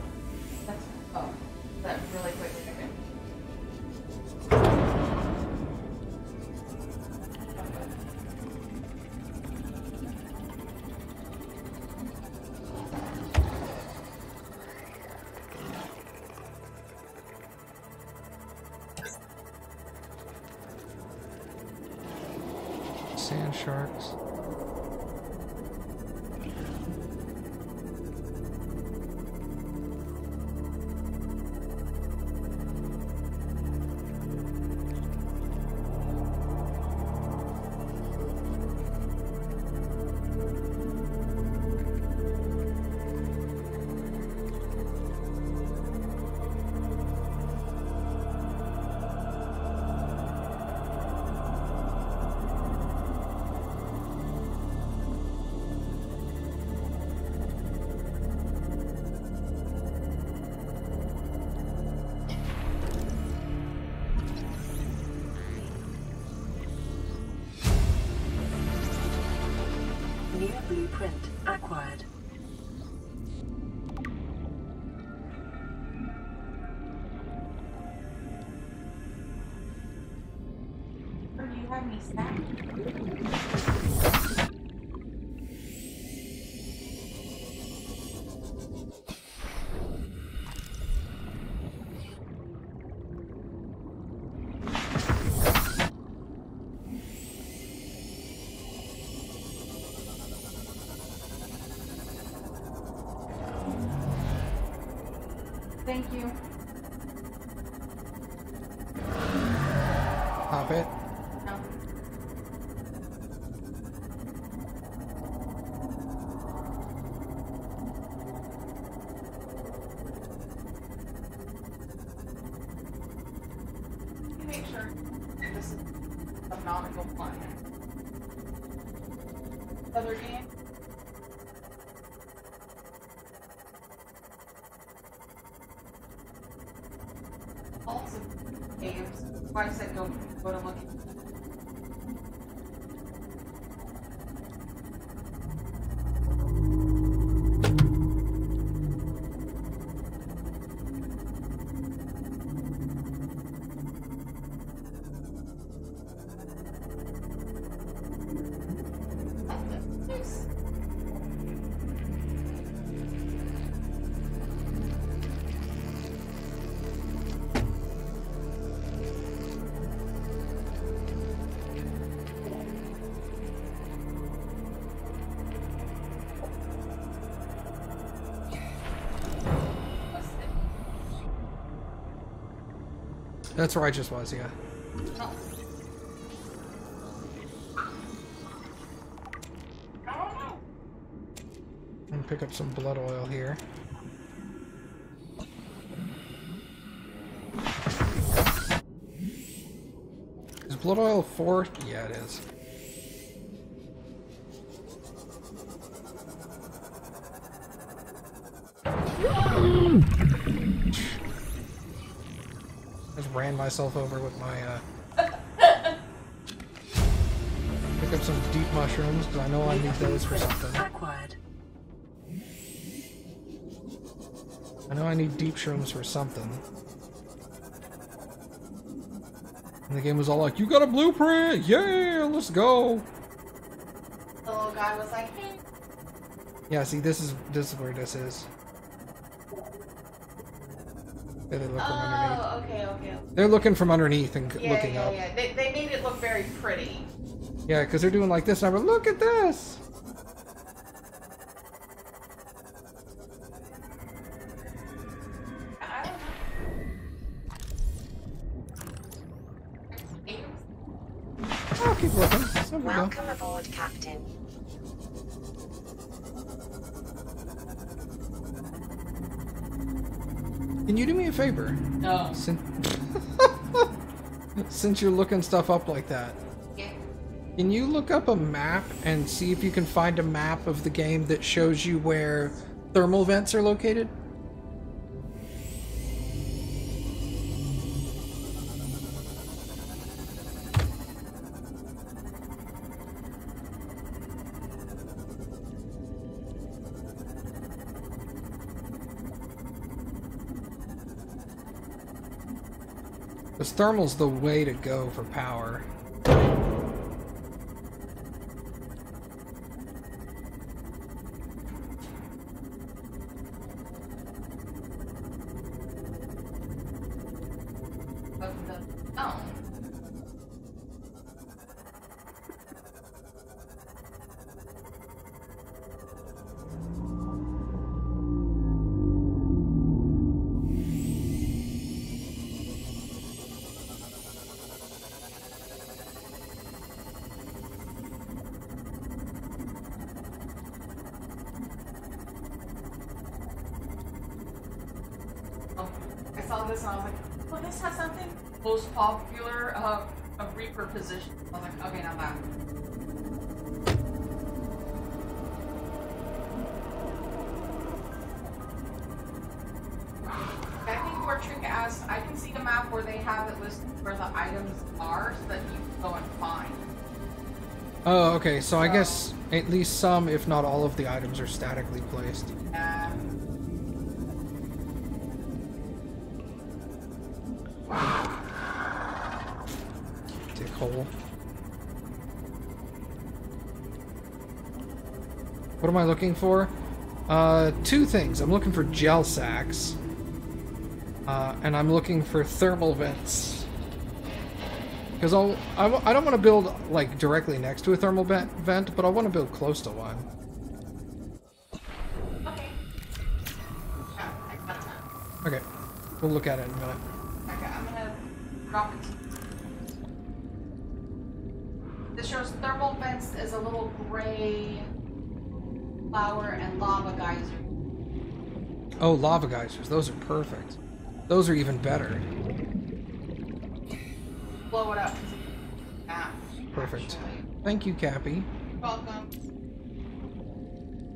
Other game? Also, caves. Why I said go, go to look. That's where I just was, yeah. Oh. And pick up some blood oil here. Is blood oil four? Yeah, it is. Ran myself over with my uh Pick up some deep mushrooms because I know I need those for something. Acquired. I know I need deep shrooms for something. And the game was all like, "You got a blueprint? Yeah, let's go." The little guy was like, hey. Yeah, see, this is this is where this is. They look from oh, underneath. Oh, okay, okay. They're looking from underneath and Yeah, looking yeah, up. yeah. yeah, They, they made it look very pretty. Yeah, because they're doing like this, and I went, "Look at this!" Since you're looking stuff up like that, Yeah. Can you look up a map and see if you can find a map of the game that shows you where thermal vents are located? Thermal's the way to go for power. So I guess at least some, if not all, of the items are statically placed. Um, Dick hole. What am I looking for? Uh, two things. I'm looking for gel sacks. Uh, and I'm looking for thermal vents. Because I'll, I, w- I don't want to build, like, directly next to a thermal vent, vent, but I want to build close to one. okay. Yeah, I got that. Okay. We'll look at it in a minute. Okay, I'm gonna drop it. This shows thermal vents as a little gray flower and lava geyser. Oh, lava geysers. Those are perfect. Those are even better. Blow it up. Ah, Perfect. actually. Thank you, Cappy. Welcome.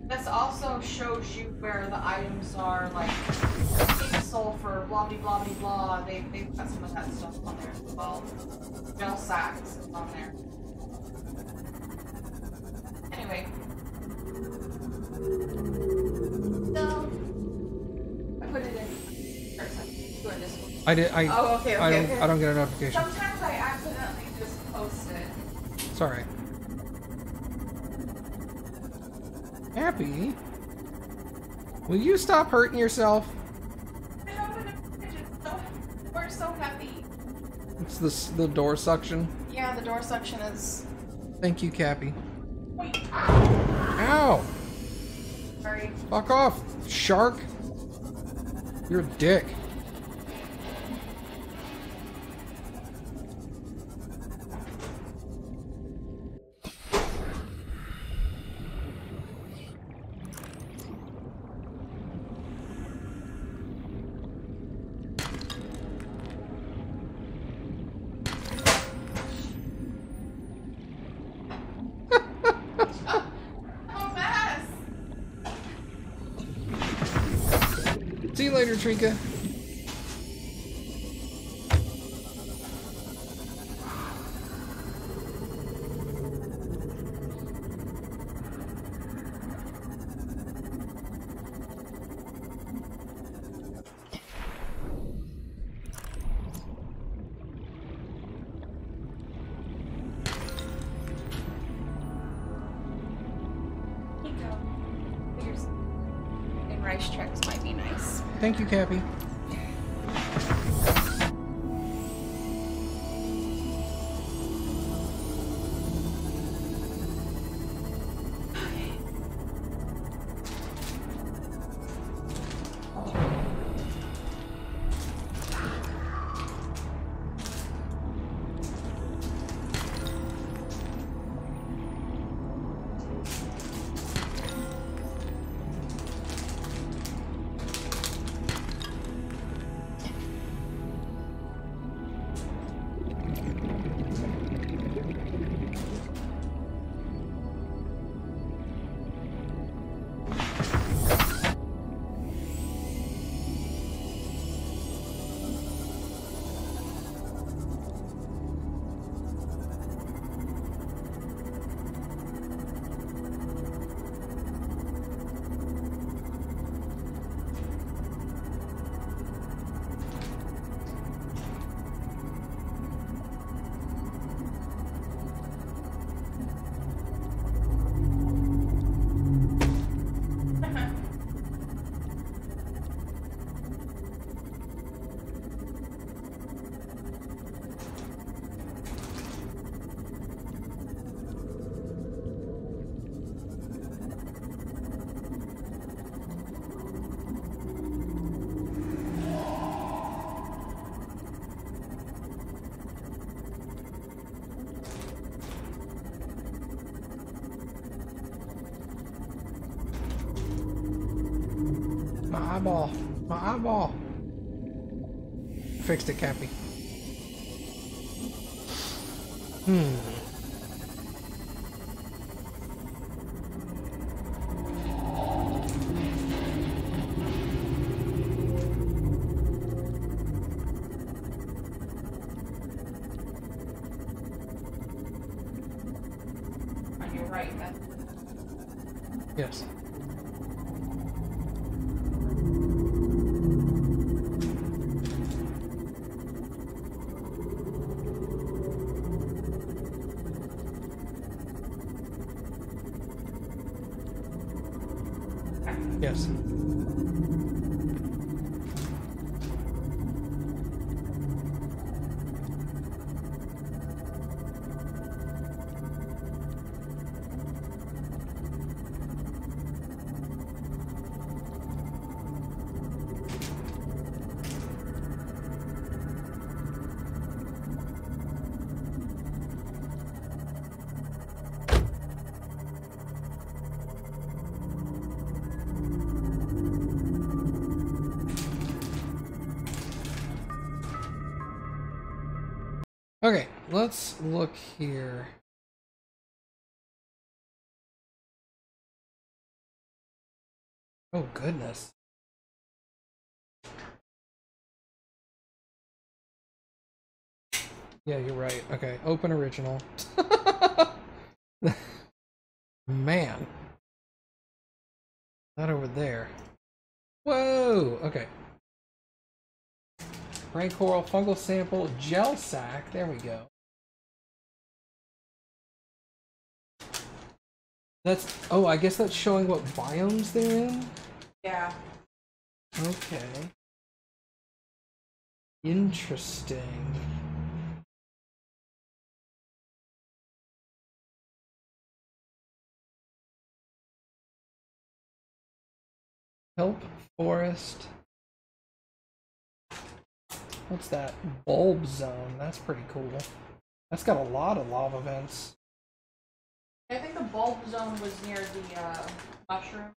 This also shows you where the items are, like sulfur, blah blah blah blah. They they've got some of that stuff on there as well. Gel sacks is on there. Anyway. So I put it in. Or something. Doing this one. I did. I. Oh, okay, I don't. okay. I don't get a notification. Sometimes I accidentally just post it. Sorry. Happy. Will you stop hurting yourself? I know, but it's so, we're so happy. It's this the door suction. Yeah, the door suction is. Thank you, Cappy. Wait, Ow! sorry. Fuck off, shark. You're a dick. You, Cappy. Let's look here. Oh, goodness. Yeah, you're right. Okay, open original. Man. Not over there. Whoa! Okay. Brain coral, fungal sample, gel sac. There we go. That's oh, I guess that's showing what biomes they're in. yeah. Okay. Interesting. Kelp Forest. What's that? Bulb zone. That's pretty cool. That's got a lot of lava vents. I think the bulb zone was near the uh, mushroom.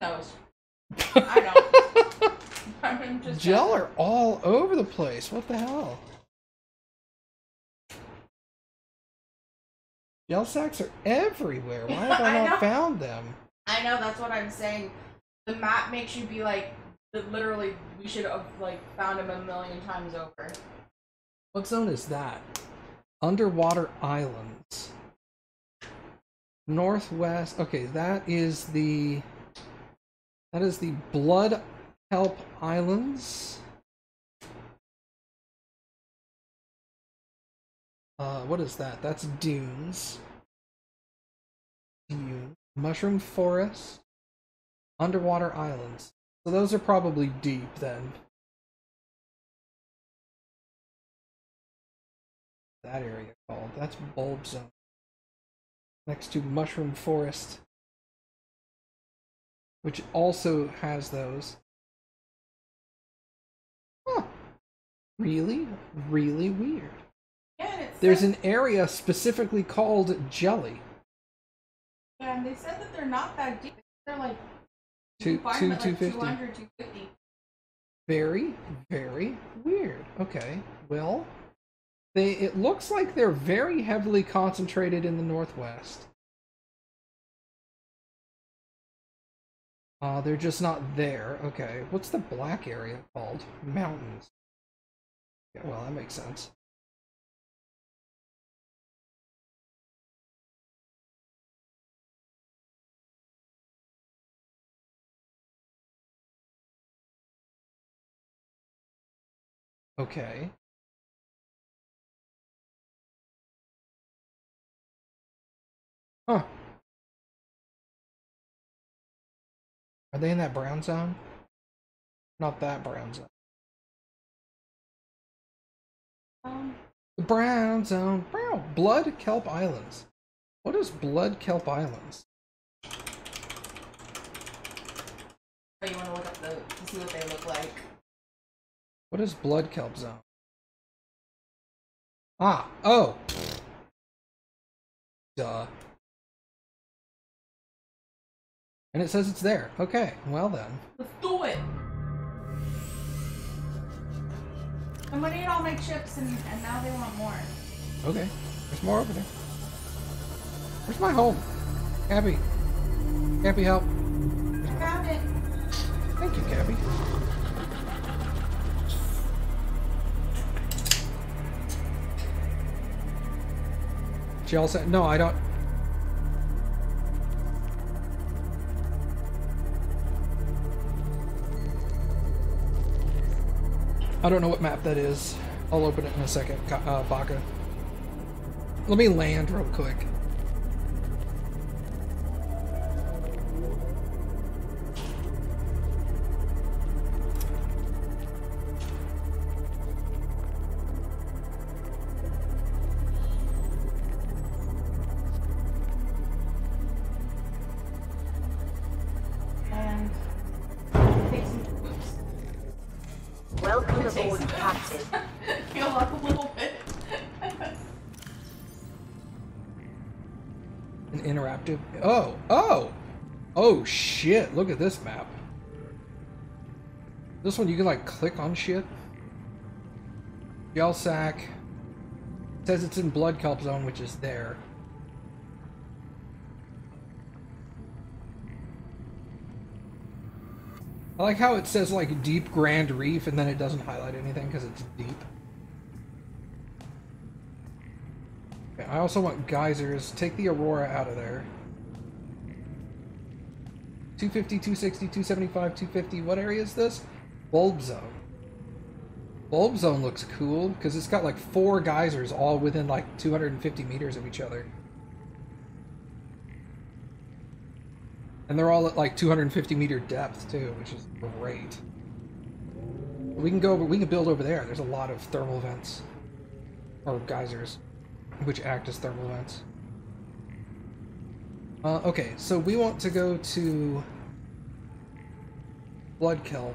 Knows. I don't. I'm just Gel are all over the place. What the hell? Gel sacks are everywhere. Why have I I not know. found them? I know that's what I'm saying. The map makes you be like, literally, we should have like found him a million times over. What zone is that? Underwater islands. Northwest. Okay, that is the. That is the Blood Kelp Islands. Uh, what is that? That's dunes. Dune. Mushroom forest. Underwater islands. So those are probably deep then. That area called. That's Bulb Zone. Next to Mushroom Forest. Which also has those. Huh. Really? Really weird. Yeah, There's an area specifically called Jelly. Yeah, and they said that they're not that deep. They're like Two, you can find two, like 250. 200, 250. Very, very weird. Okay, well, they it looks like they're very heavily concentrated in the northwest. Uh, they're just not there. Okay, what's the black area called? Mountains. Yeah, well, that makes sense. Okay. Huh. Are they in that brown zone? Not that brown zone. Um, The brown zone. Brown. Blood Kelp Islands. What is Blood Kelp Islands? oh, you want to look up the to see what they look like? What is Blood Kelp Zone? Ah, oh. Duh. And it says it's there. Okay, well then. Let's do it. I'm gonna eat all my chips, and, and now they want more. Okay, there's more over there. Where's my home? Gabby. Gabby, help. Got it. Thank you, Gabby. She also no, I don't. I don't know what map that is. I'll open it in a second, uh, Baka. Let me land real quick. Look at this map. This one you can like click on shit. Gel sack says it's in blood kelp zone, which is there. I like how it says like deep Grand Reef and then it doesn't highlight anything because it's deep. Okay, I also want geysers. Take the Aurora out of there. 250, 260, 275, 250. What area is this? Bulb Zone. Bulb Zone looks cool because it's got like four geysers all within like 250 meters of each other. And they're all at like 250 meter depth too, which is great. We can go over, we can build over there. There's a lot of thermal vents. Or geysers which act as thermal vents. Uh, okay, so we want to go to Blood Kelp.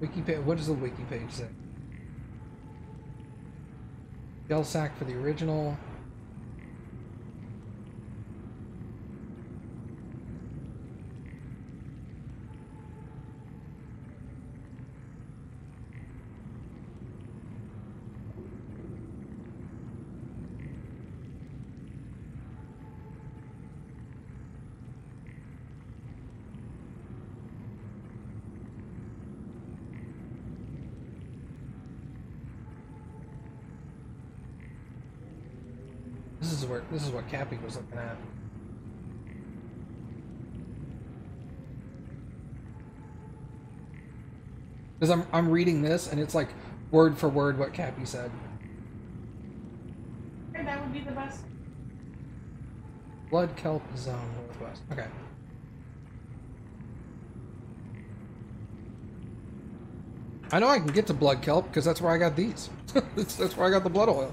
Wiki page. What does the wiki page say? Gel sack for the original. is where this is what Cappy was looking at. Because I'm I'm reading this and it's like word for word what Cappy said. Okay, that would be the best. Blood kelp zone northwest. Okay. I know I can get to blood kelp because that's where I got these. that's, that's where I got the blood oil.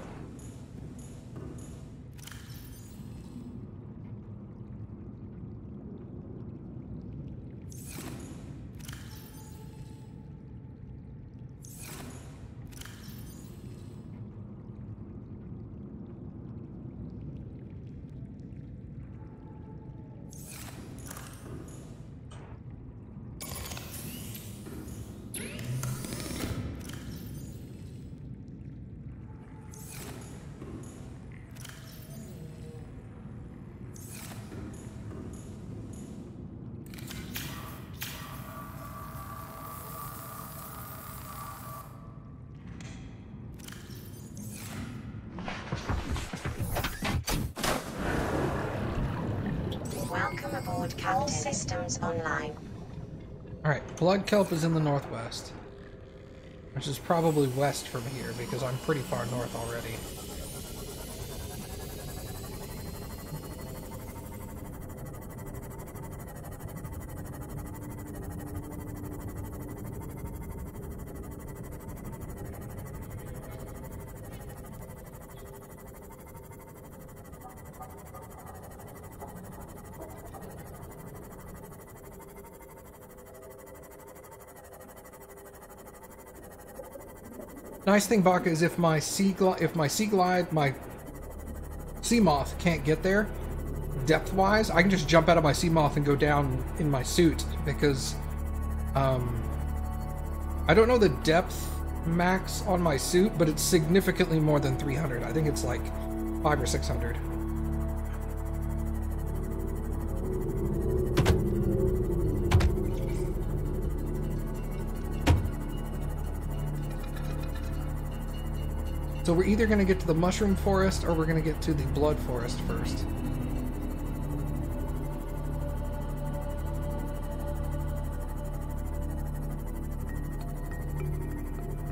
Welcome aboard, Captain. All systems online. Alright, blood kelp is in the northwest. Which is probably west from here because I'm pretty far north already. Nice thing, Baka, is if my sea if my Seaglide, my Seamoth can't get there, depth wise, I can just jump out of my Seamoth and go down in my suit because, um, I don't know the depth max on my suit, but it's significantly more than 300. I think it's like five or 600. We're either going to get to the mushroom forest or we're going to get to the blood forest first.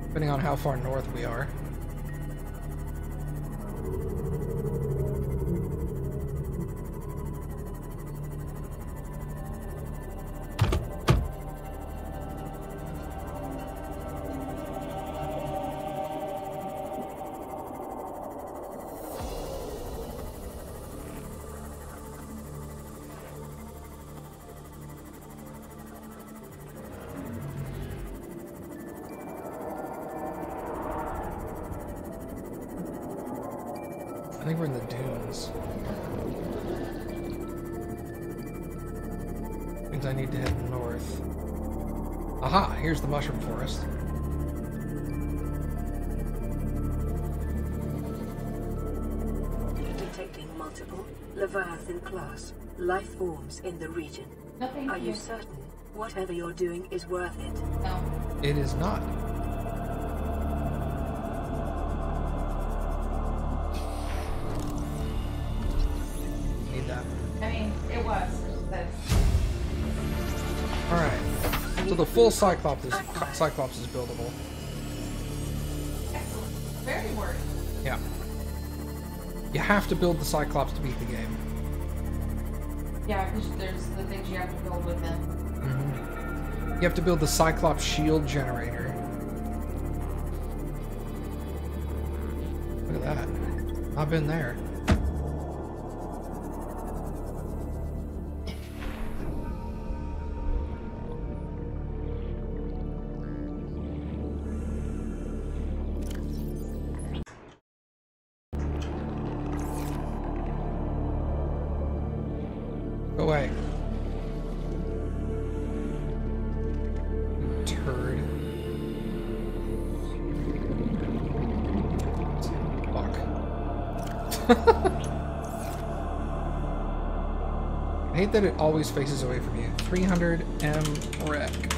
Depending on how far north we are. Life forms in the region. No, Are you. you certain whatever you're doing is worth it? No. It is not. Need that. I mean, it was. Alright. So the full Cyclops is Cyclops is buildable. excellent. Very worried. Yeah. You have to build the Cyclops to beat the game. Yeah, because there's the things you have to build with it. Mm-hmm. You have to build the Cyclops shield generator. Look at that. I've been there. That it always faces away from you. 300 M wreck.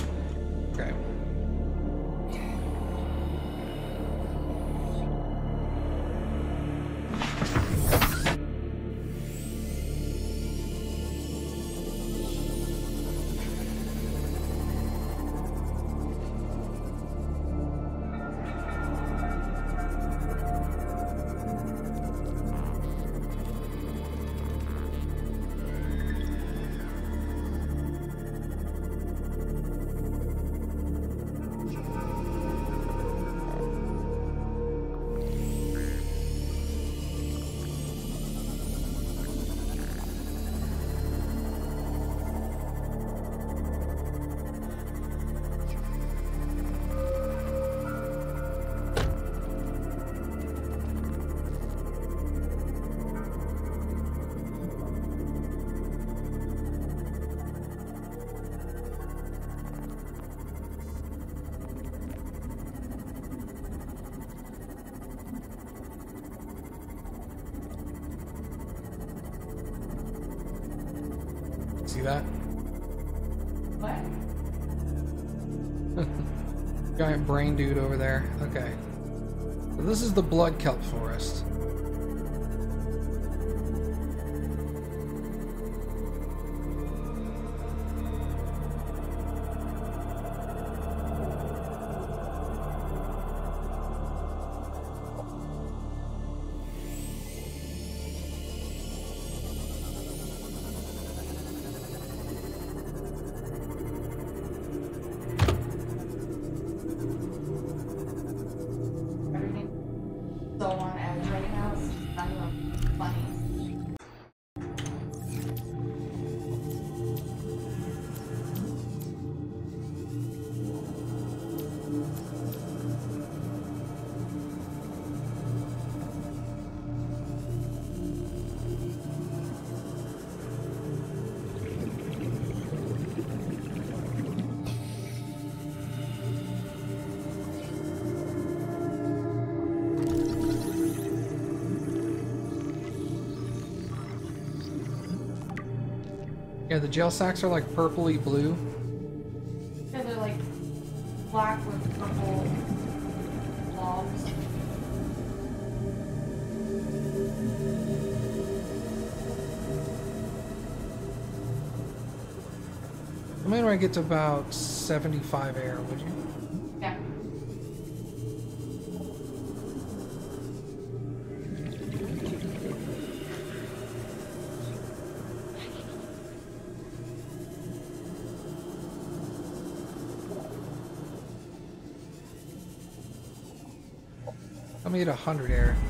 See that? What? Giant brain dude over there. Okay. So this is the blood kelp forest. The gel sacks are like purpley blue. Yeah, they're like black with purple blobs. I mean, when I get to about 75 air, would you? Yeah. a 100 air.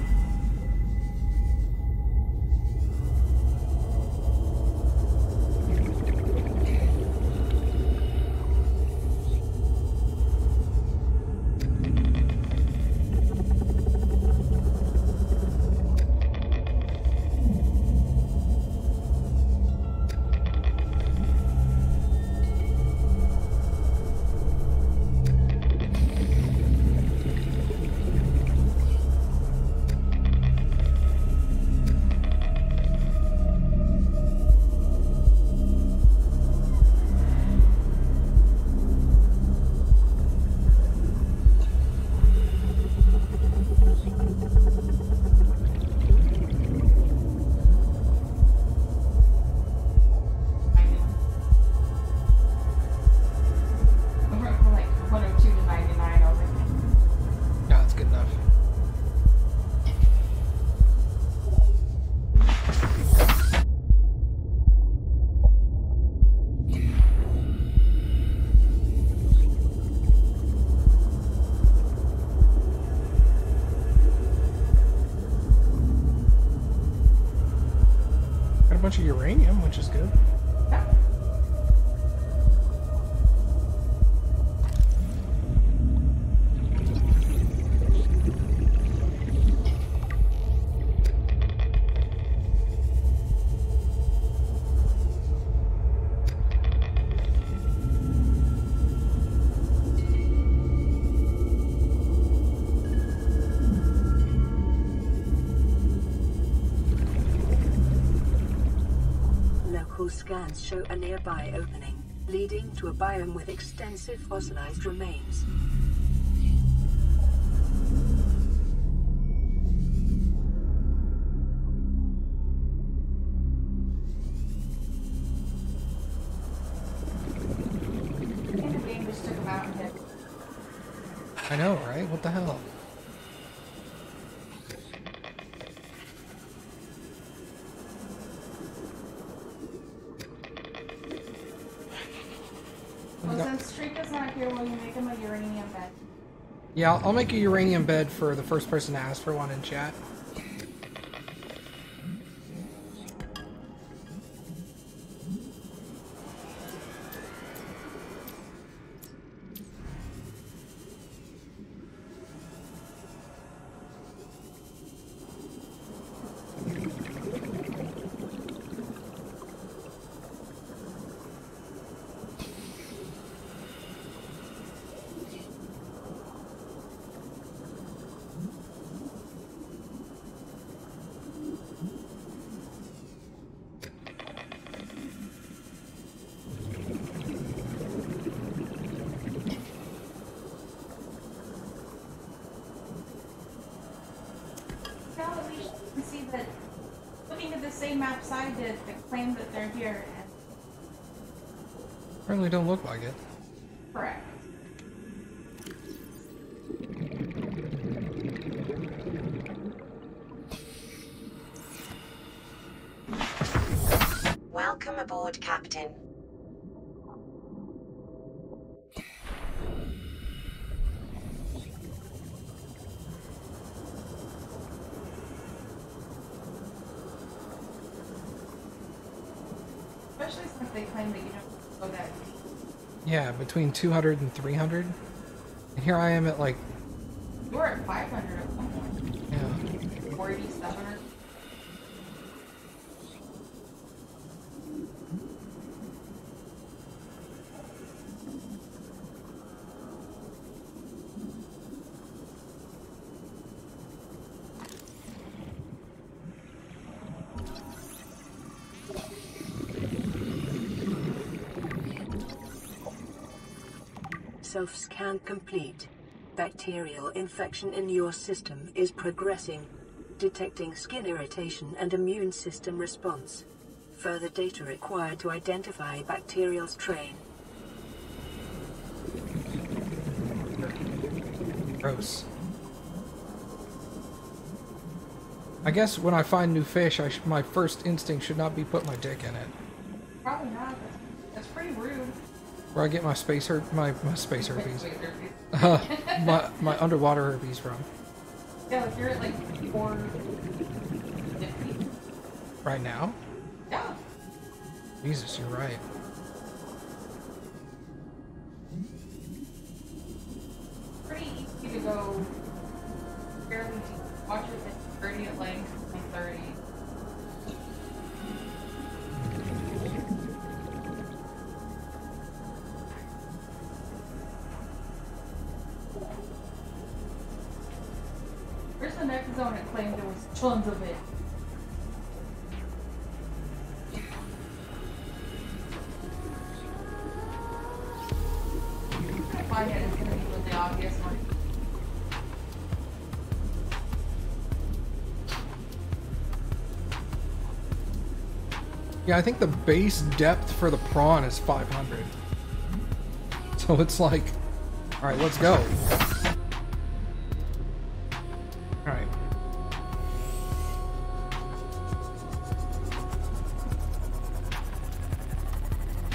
Scans show a nearby opening, leading to a biome with extensive fossilized remains. Yeah, I'll, I'll make a uranium bed for the first person to ask for one in chat. Don't look between 200 and 300. And here I am at like, Self-scan complete. Bacterial infection in your system is progressing. Detecting skin irritation and immune system response. Further data required to identify bacterial strain. Gross. I guess when I find new fish, sh my first instinct should not be put my dick in it. Where I get my space her my, my space herpes. Uh, my my underwater herpes from. Yeah, like you're at like four. Right now? Yeah. Jesus, you're right. Yeah, I think the base depth for the prawn is 500. So it's like, all right, let's go. All right.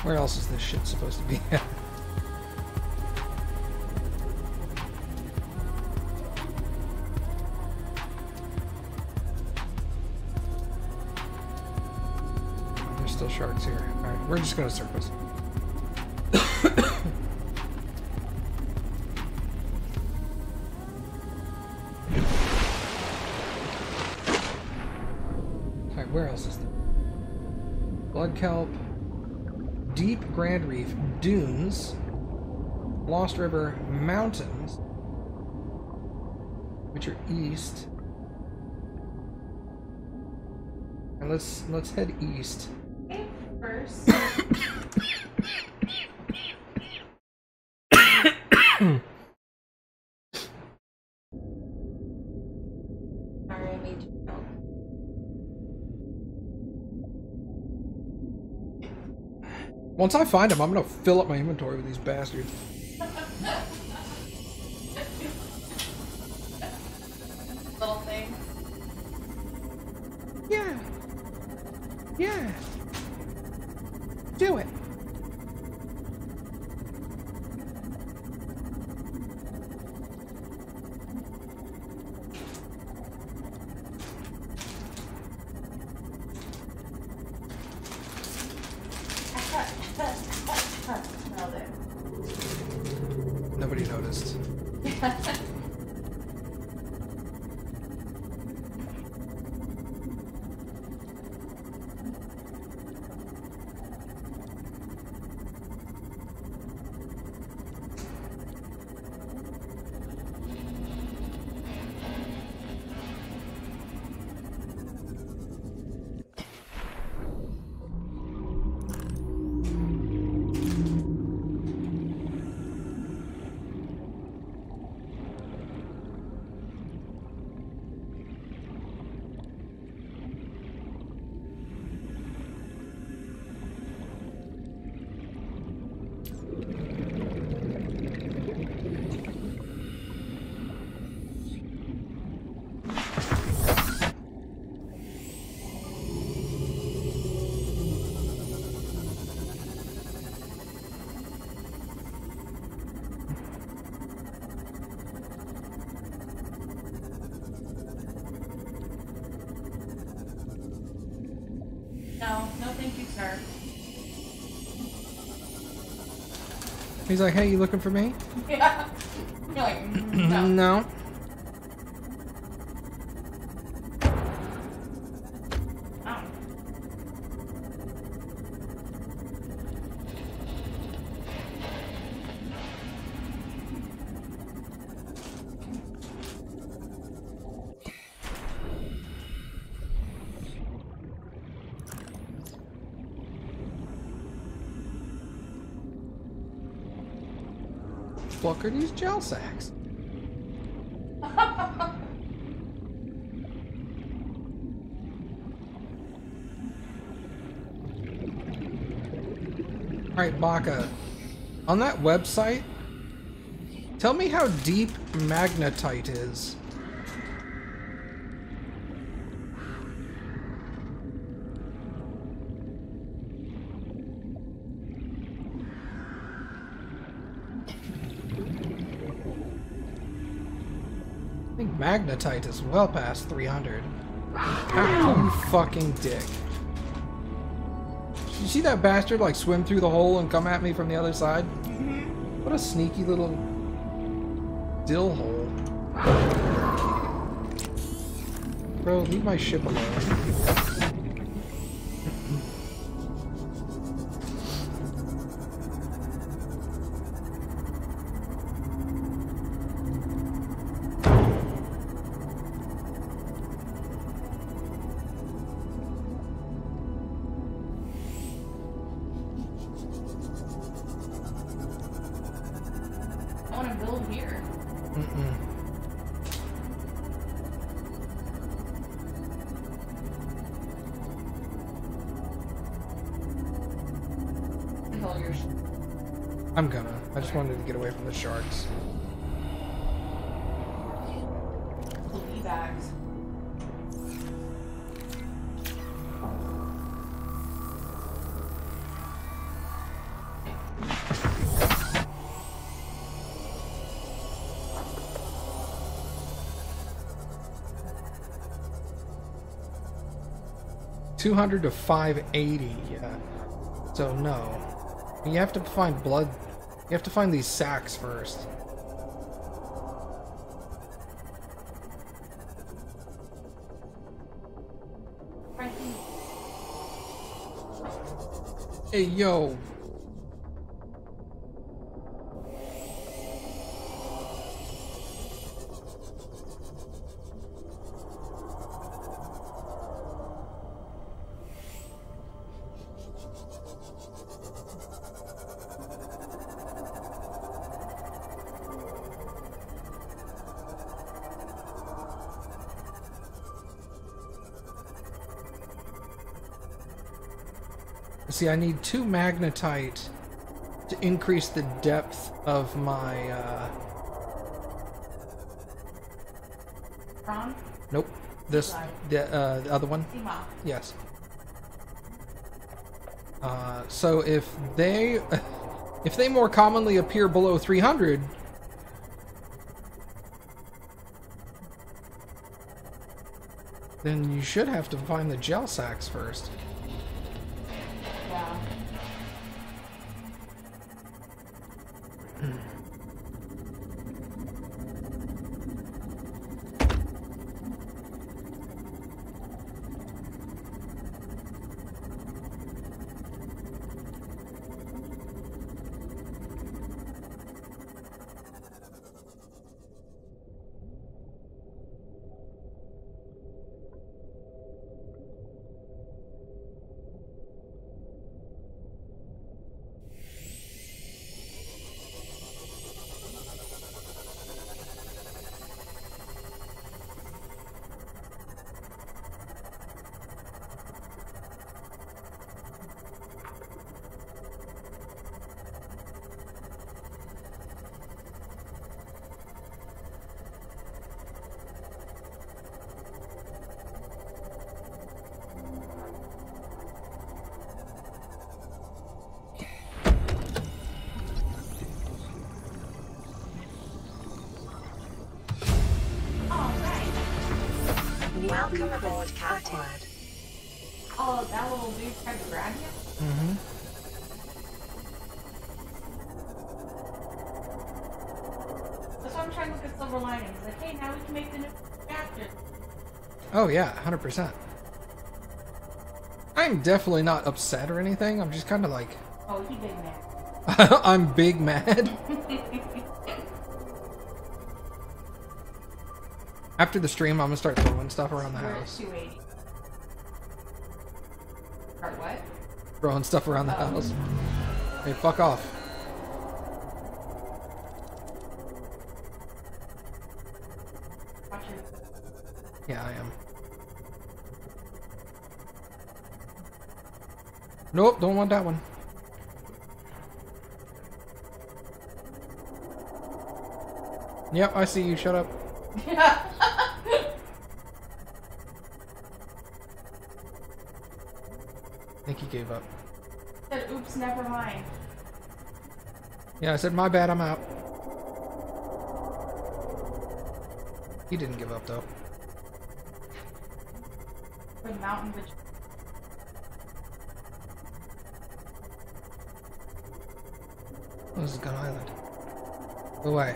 Where else is this shit supposed to be? We're just gonna surface. All right, where else is there? Blood kelp, deep Grand Reef, dunes, Lost River mountains, which are east. And let's let's head east. Once I find them, I'm gonna fill up my inventory with these bastards. He's like, hey, you looking for me? Yeah. You're like, mm, no. No. Are these gel sacks? Alright, Baka. On that website, tell me how deep magnetite is. Magnetite is well past 300. Holy fucking dick. Did you see that bastard like swim through the hole and come at me from the other side? Mm-hmm. What a sneaky little dill hole. Bro, leave my ship alone. I just wanted to get away from the sharks. Two hundred to five eighty, yeah. So no. You have to find blood you have to find these sacks first. Frankie, Hey yo. See, I need two magnetite to increase the depth of my, uh... Ron, Nope. This, the, uh, the other one? Seema. Yes. Uh, so if they, if they more commonly appear below 300, then you should have to find the gel sacks first. percent. I'm definitely not upset or anything. I'm just kind of like... Oh, you big mad. I'm big mad. After the stream, I'm going to start throwing stuff around the We're house. Or what? Throwing stuff around the oh. house. Hey, fuck off. Nope, don't want that one. Yep, I see you. Shut up. I think he gave up. Said, oops, never mind. Yeah, I said, my bad, I'm out. He didn't give up, though. The mountain this is Gun Island. Go away.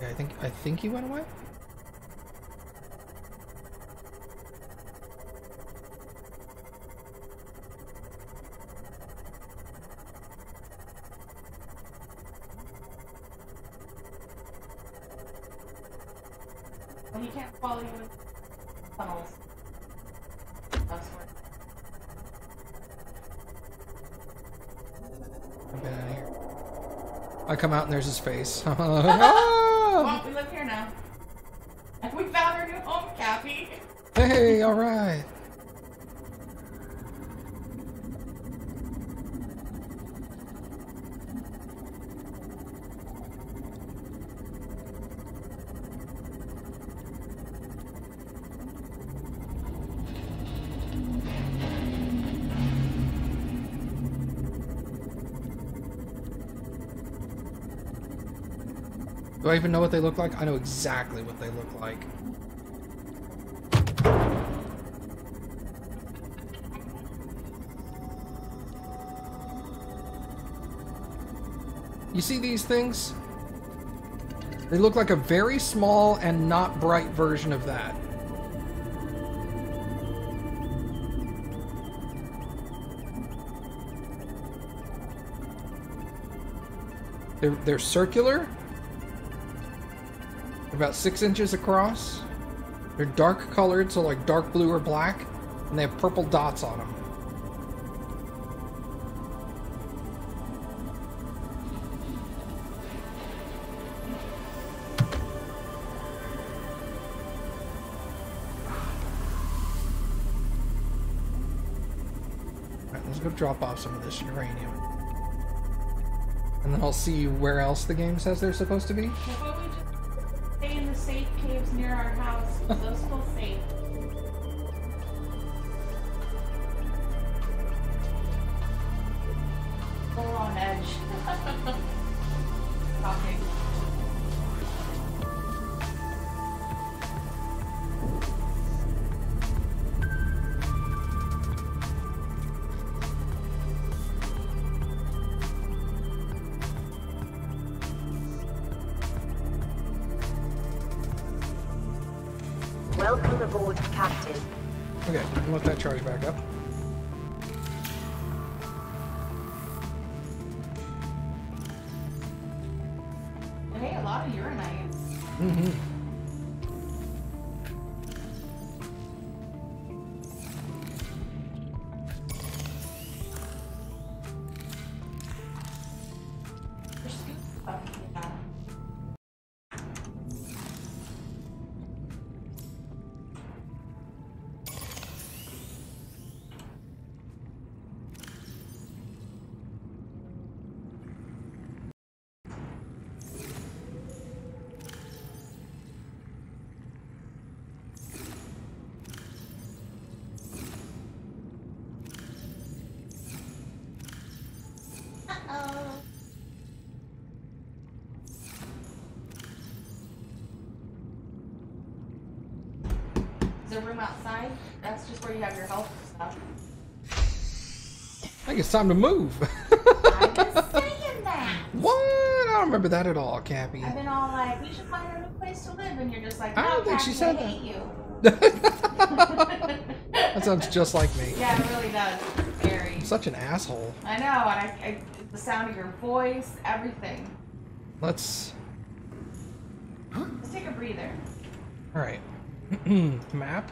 Yeah, I think I think he went away. Come out and there's his face. what they look like? I know exactly what they look like. You see these things? They look like a very small and not bright version of that. They're, they're circular. About six inches across. They're dark colored, so like dark blue or black, and they have purple dots on them. Alright, let's go drop off some of this uranium. And then I'll see where else the game says they're supposed to be. Those Is there room outside? That's just where you have your health stuff. I think it's time to move. I was saying that. what? I don't remember that at all, Cappy. I've been all like, we should find a new place to live, and you're just like, I don't oh, think she said I that. hate you. that sounds just like me. Yeah, it really does. It's scary. Such an asshole. I know, and I, I, the sound of your voice, everything. Let's. Let's take a breather. All right. map.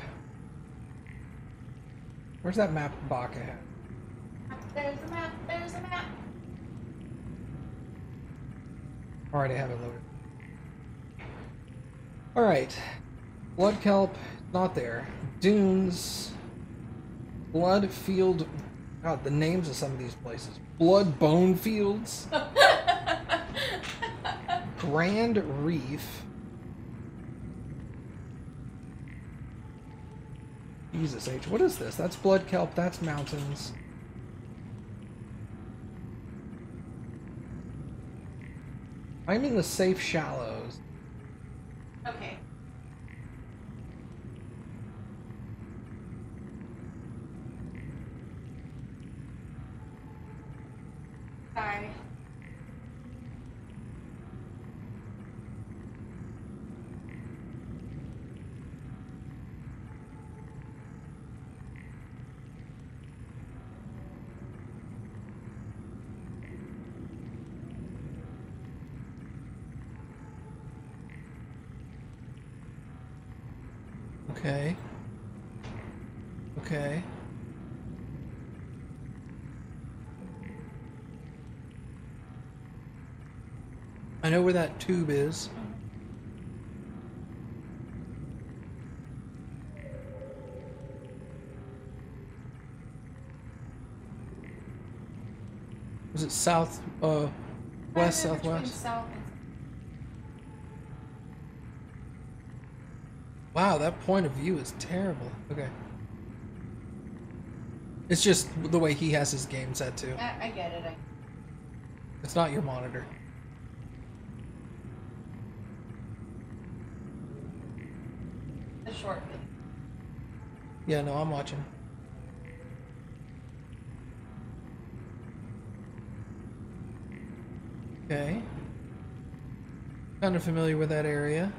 Where's that map Baka at? There's a map. There's a map. All right, I have it loaded. All right. Blood kelp, not there. Dunes. Blood field. God, the names of some of these places. Blood bone fields. Grand Reef. Jesus H. What is this? That's blood kelp. That's mountains. I'm in the safe shallows. Okay. Sorry. Okay. Okay. I know where that tube is. Was it south, uh, west, southwest? South Wow, that point of view is terrible. Okay. It's just the way he has his game set too. I, I get it. I, It's not your monitor. the short video. Yeah, no, I'm watching. Okay. Kind of familiar with that area.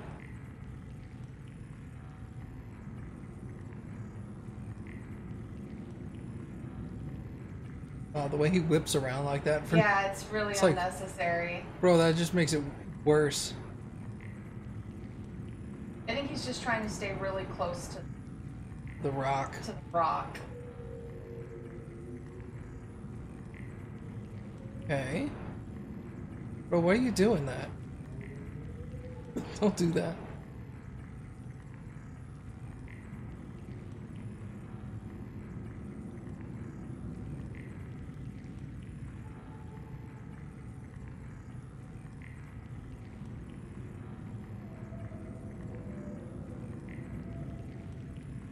Oh, the way he whips around like that. For, Yeah, it's really It's like- unnecessary. Bro, that just makes it worse. I think he's just trying to stay really close to, The rock. to the rock. Okay. Bro, why are you doing that? Don't do that.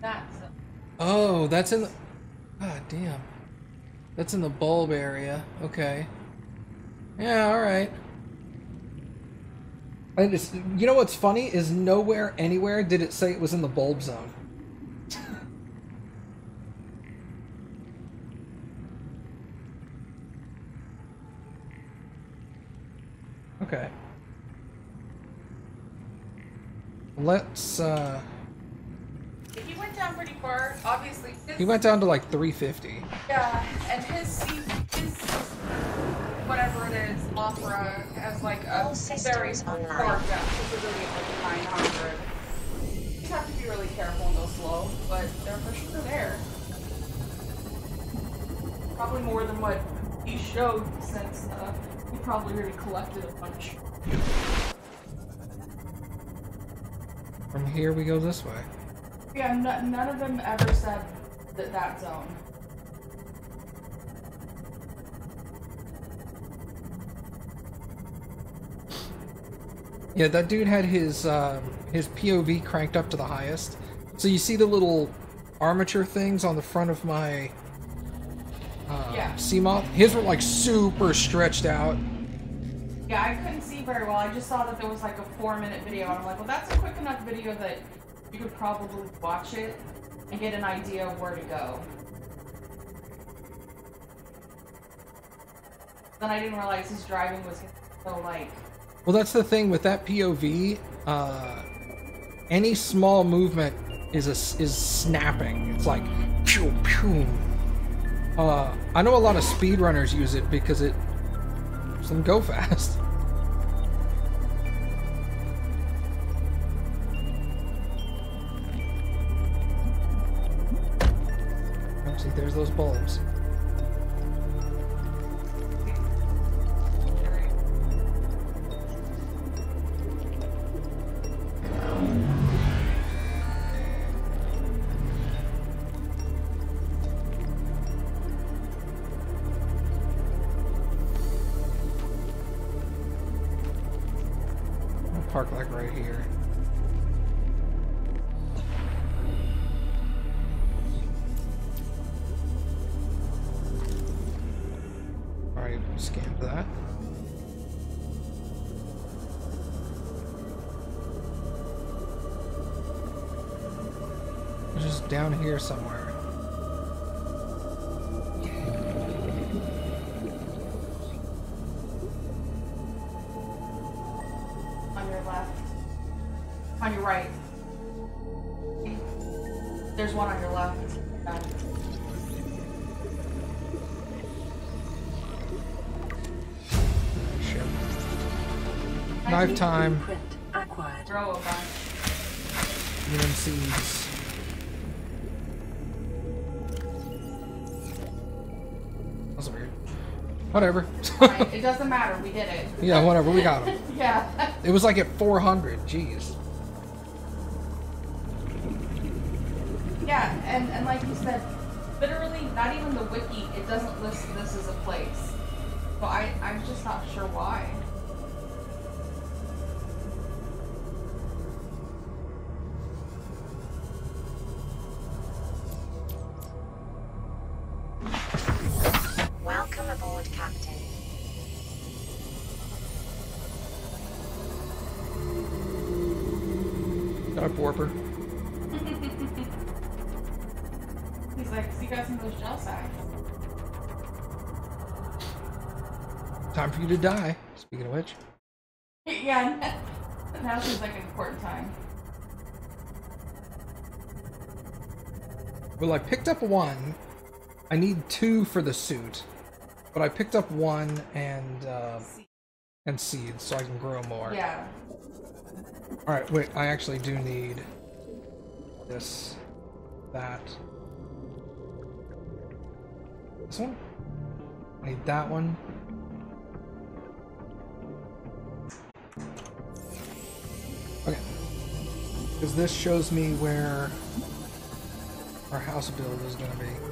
That's That's in the. God damn. That's in the bulb area. Okay. Yeah, alright. I just, you know what's funny is nowhere, anywhere did it say it was in the bulb zone. okay. Let's, uh. he went down pretty far. Obviously, his, He went down to like 350. Yeah, and his seat, his whatever it is, opera has like a All very systems far online. depth. It's really like 900. You have to be really careful and go slow, but they're for sure there. Probably more than what he showed since uh, he probably already collected a bunch. From here we go this way. Yeah, n- none of them ever said that that zone. Yeah, that dude had his um, his POV cranked up to the highest. So you see the little armature things on the front of my uh, Yeah. Seamoth? His were like super stretched out. Yeah, I couldn't see very well. I just saw that there was like a four minute video, and I'm like, well, that's a quick enough video that you could probably watch it and get an idea of where to go. Then I didn't realize his driving was so like Well, that's the thing with that POV. Uh, any small movement is a, is snapping. It's like pew pew. Uh, I know a lot of speedrunners use it because it makes go fast. those bulbs. Down here somewhere. on your left. On your right. There's one on your left. Knife time. Whatever. Fine, it doesn't matter. We did it. yeah, whatever. We got him. Yeah. It was like at 400. Jeez. yeah, and, and like you said, literally, not even the wiki, it doesn't list this as a place. But I, I'm just not sure why. You to die. Speaking of which. yeah, now seems like an important time. Well, I picked up one. I need two for the suit. But I picked up one and uh, and seeds so I can grow more. Yeah. Alright, wait, I actually do need this, that. This one? I need that one. Okay. Because this shows me where our house build is gonna be.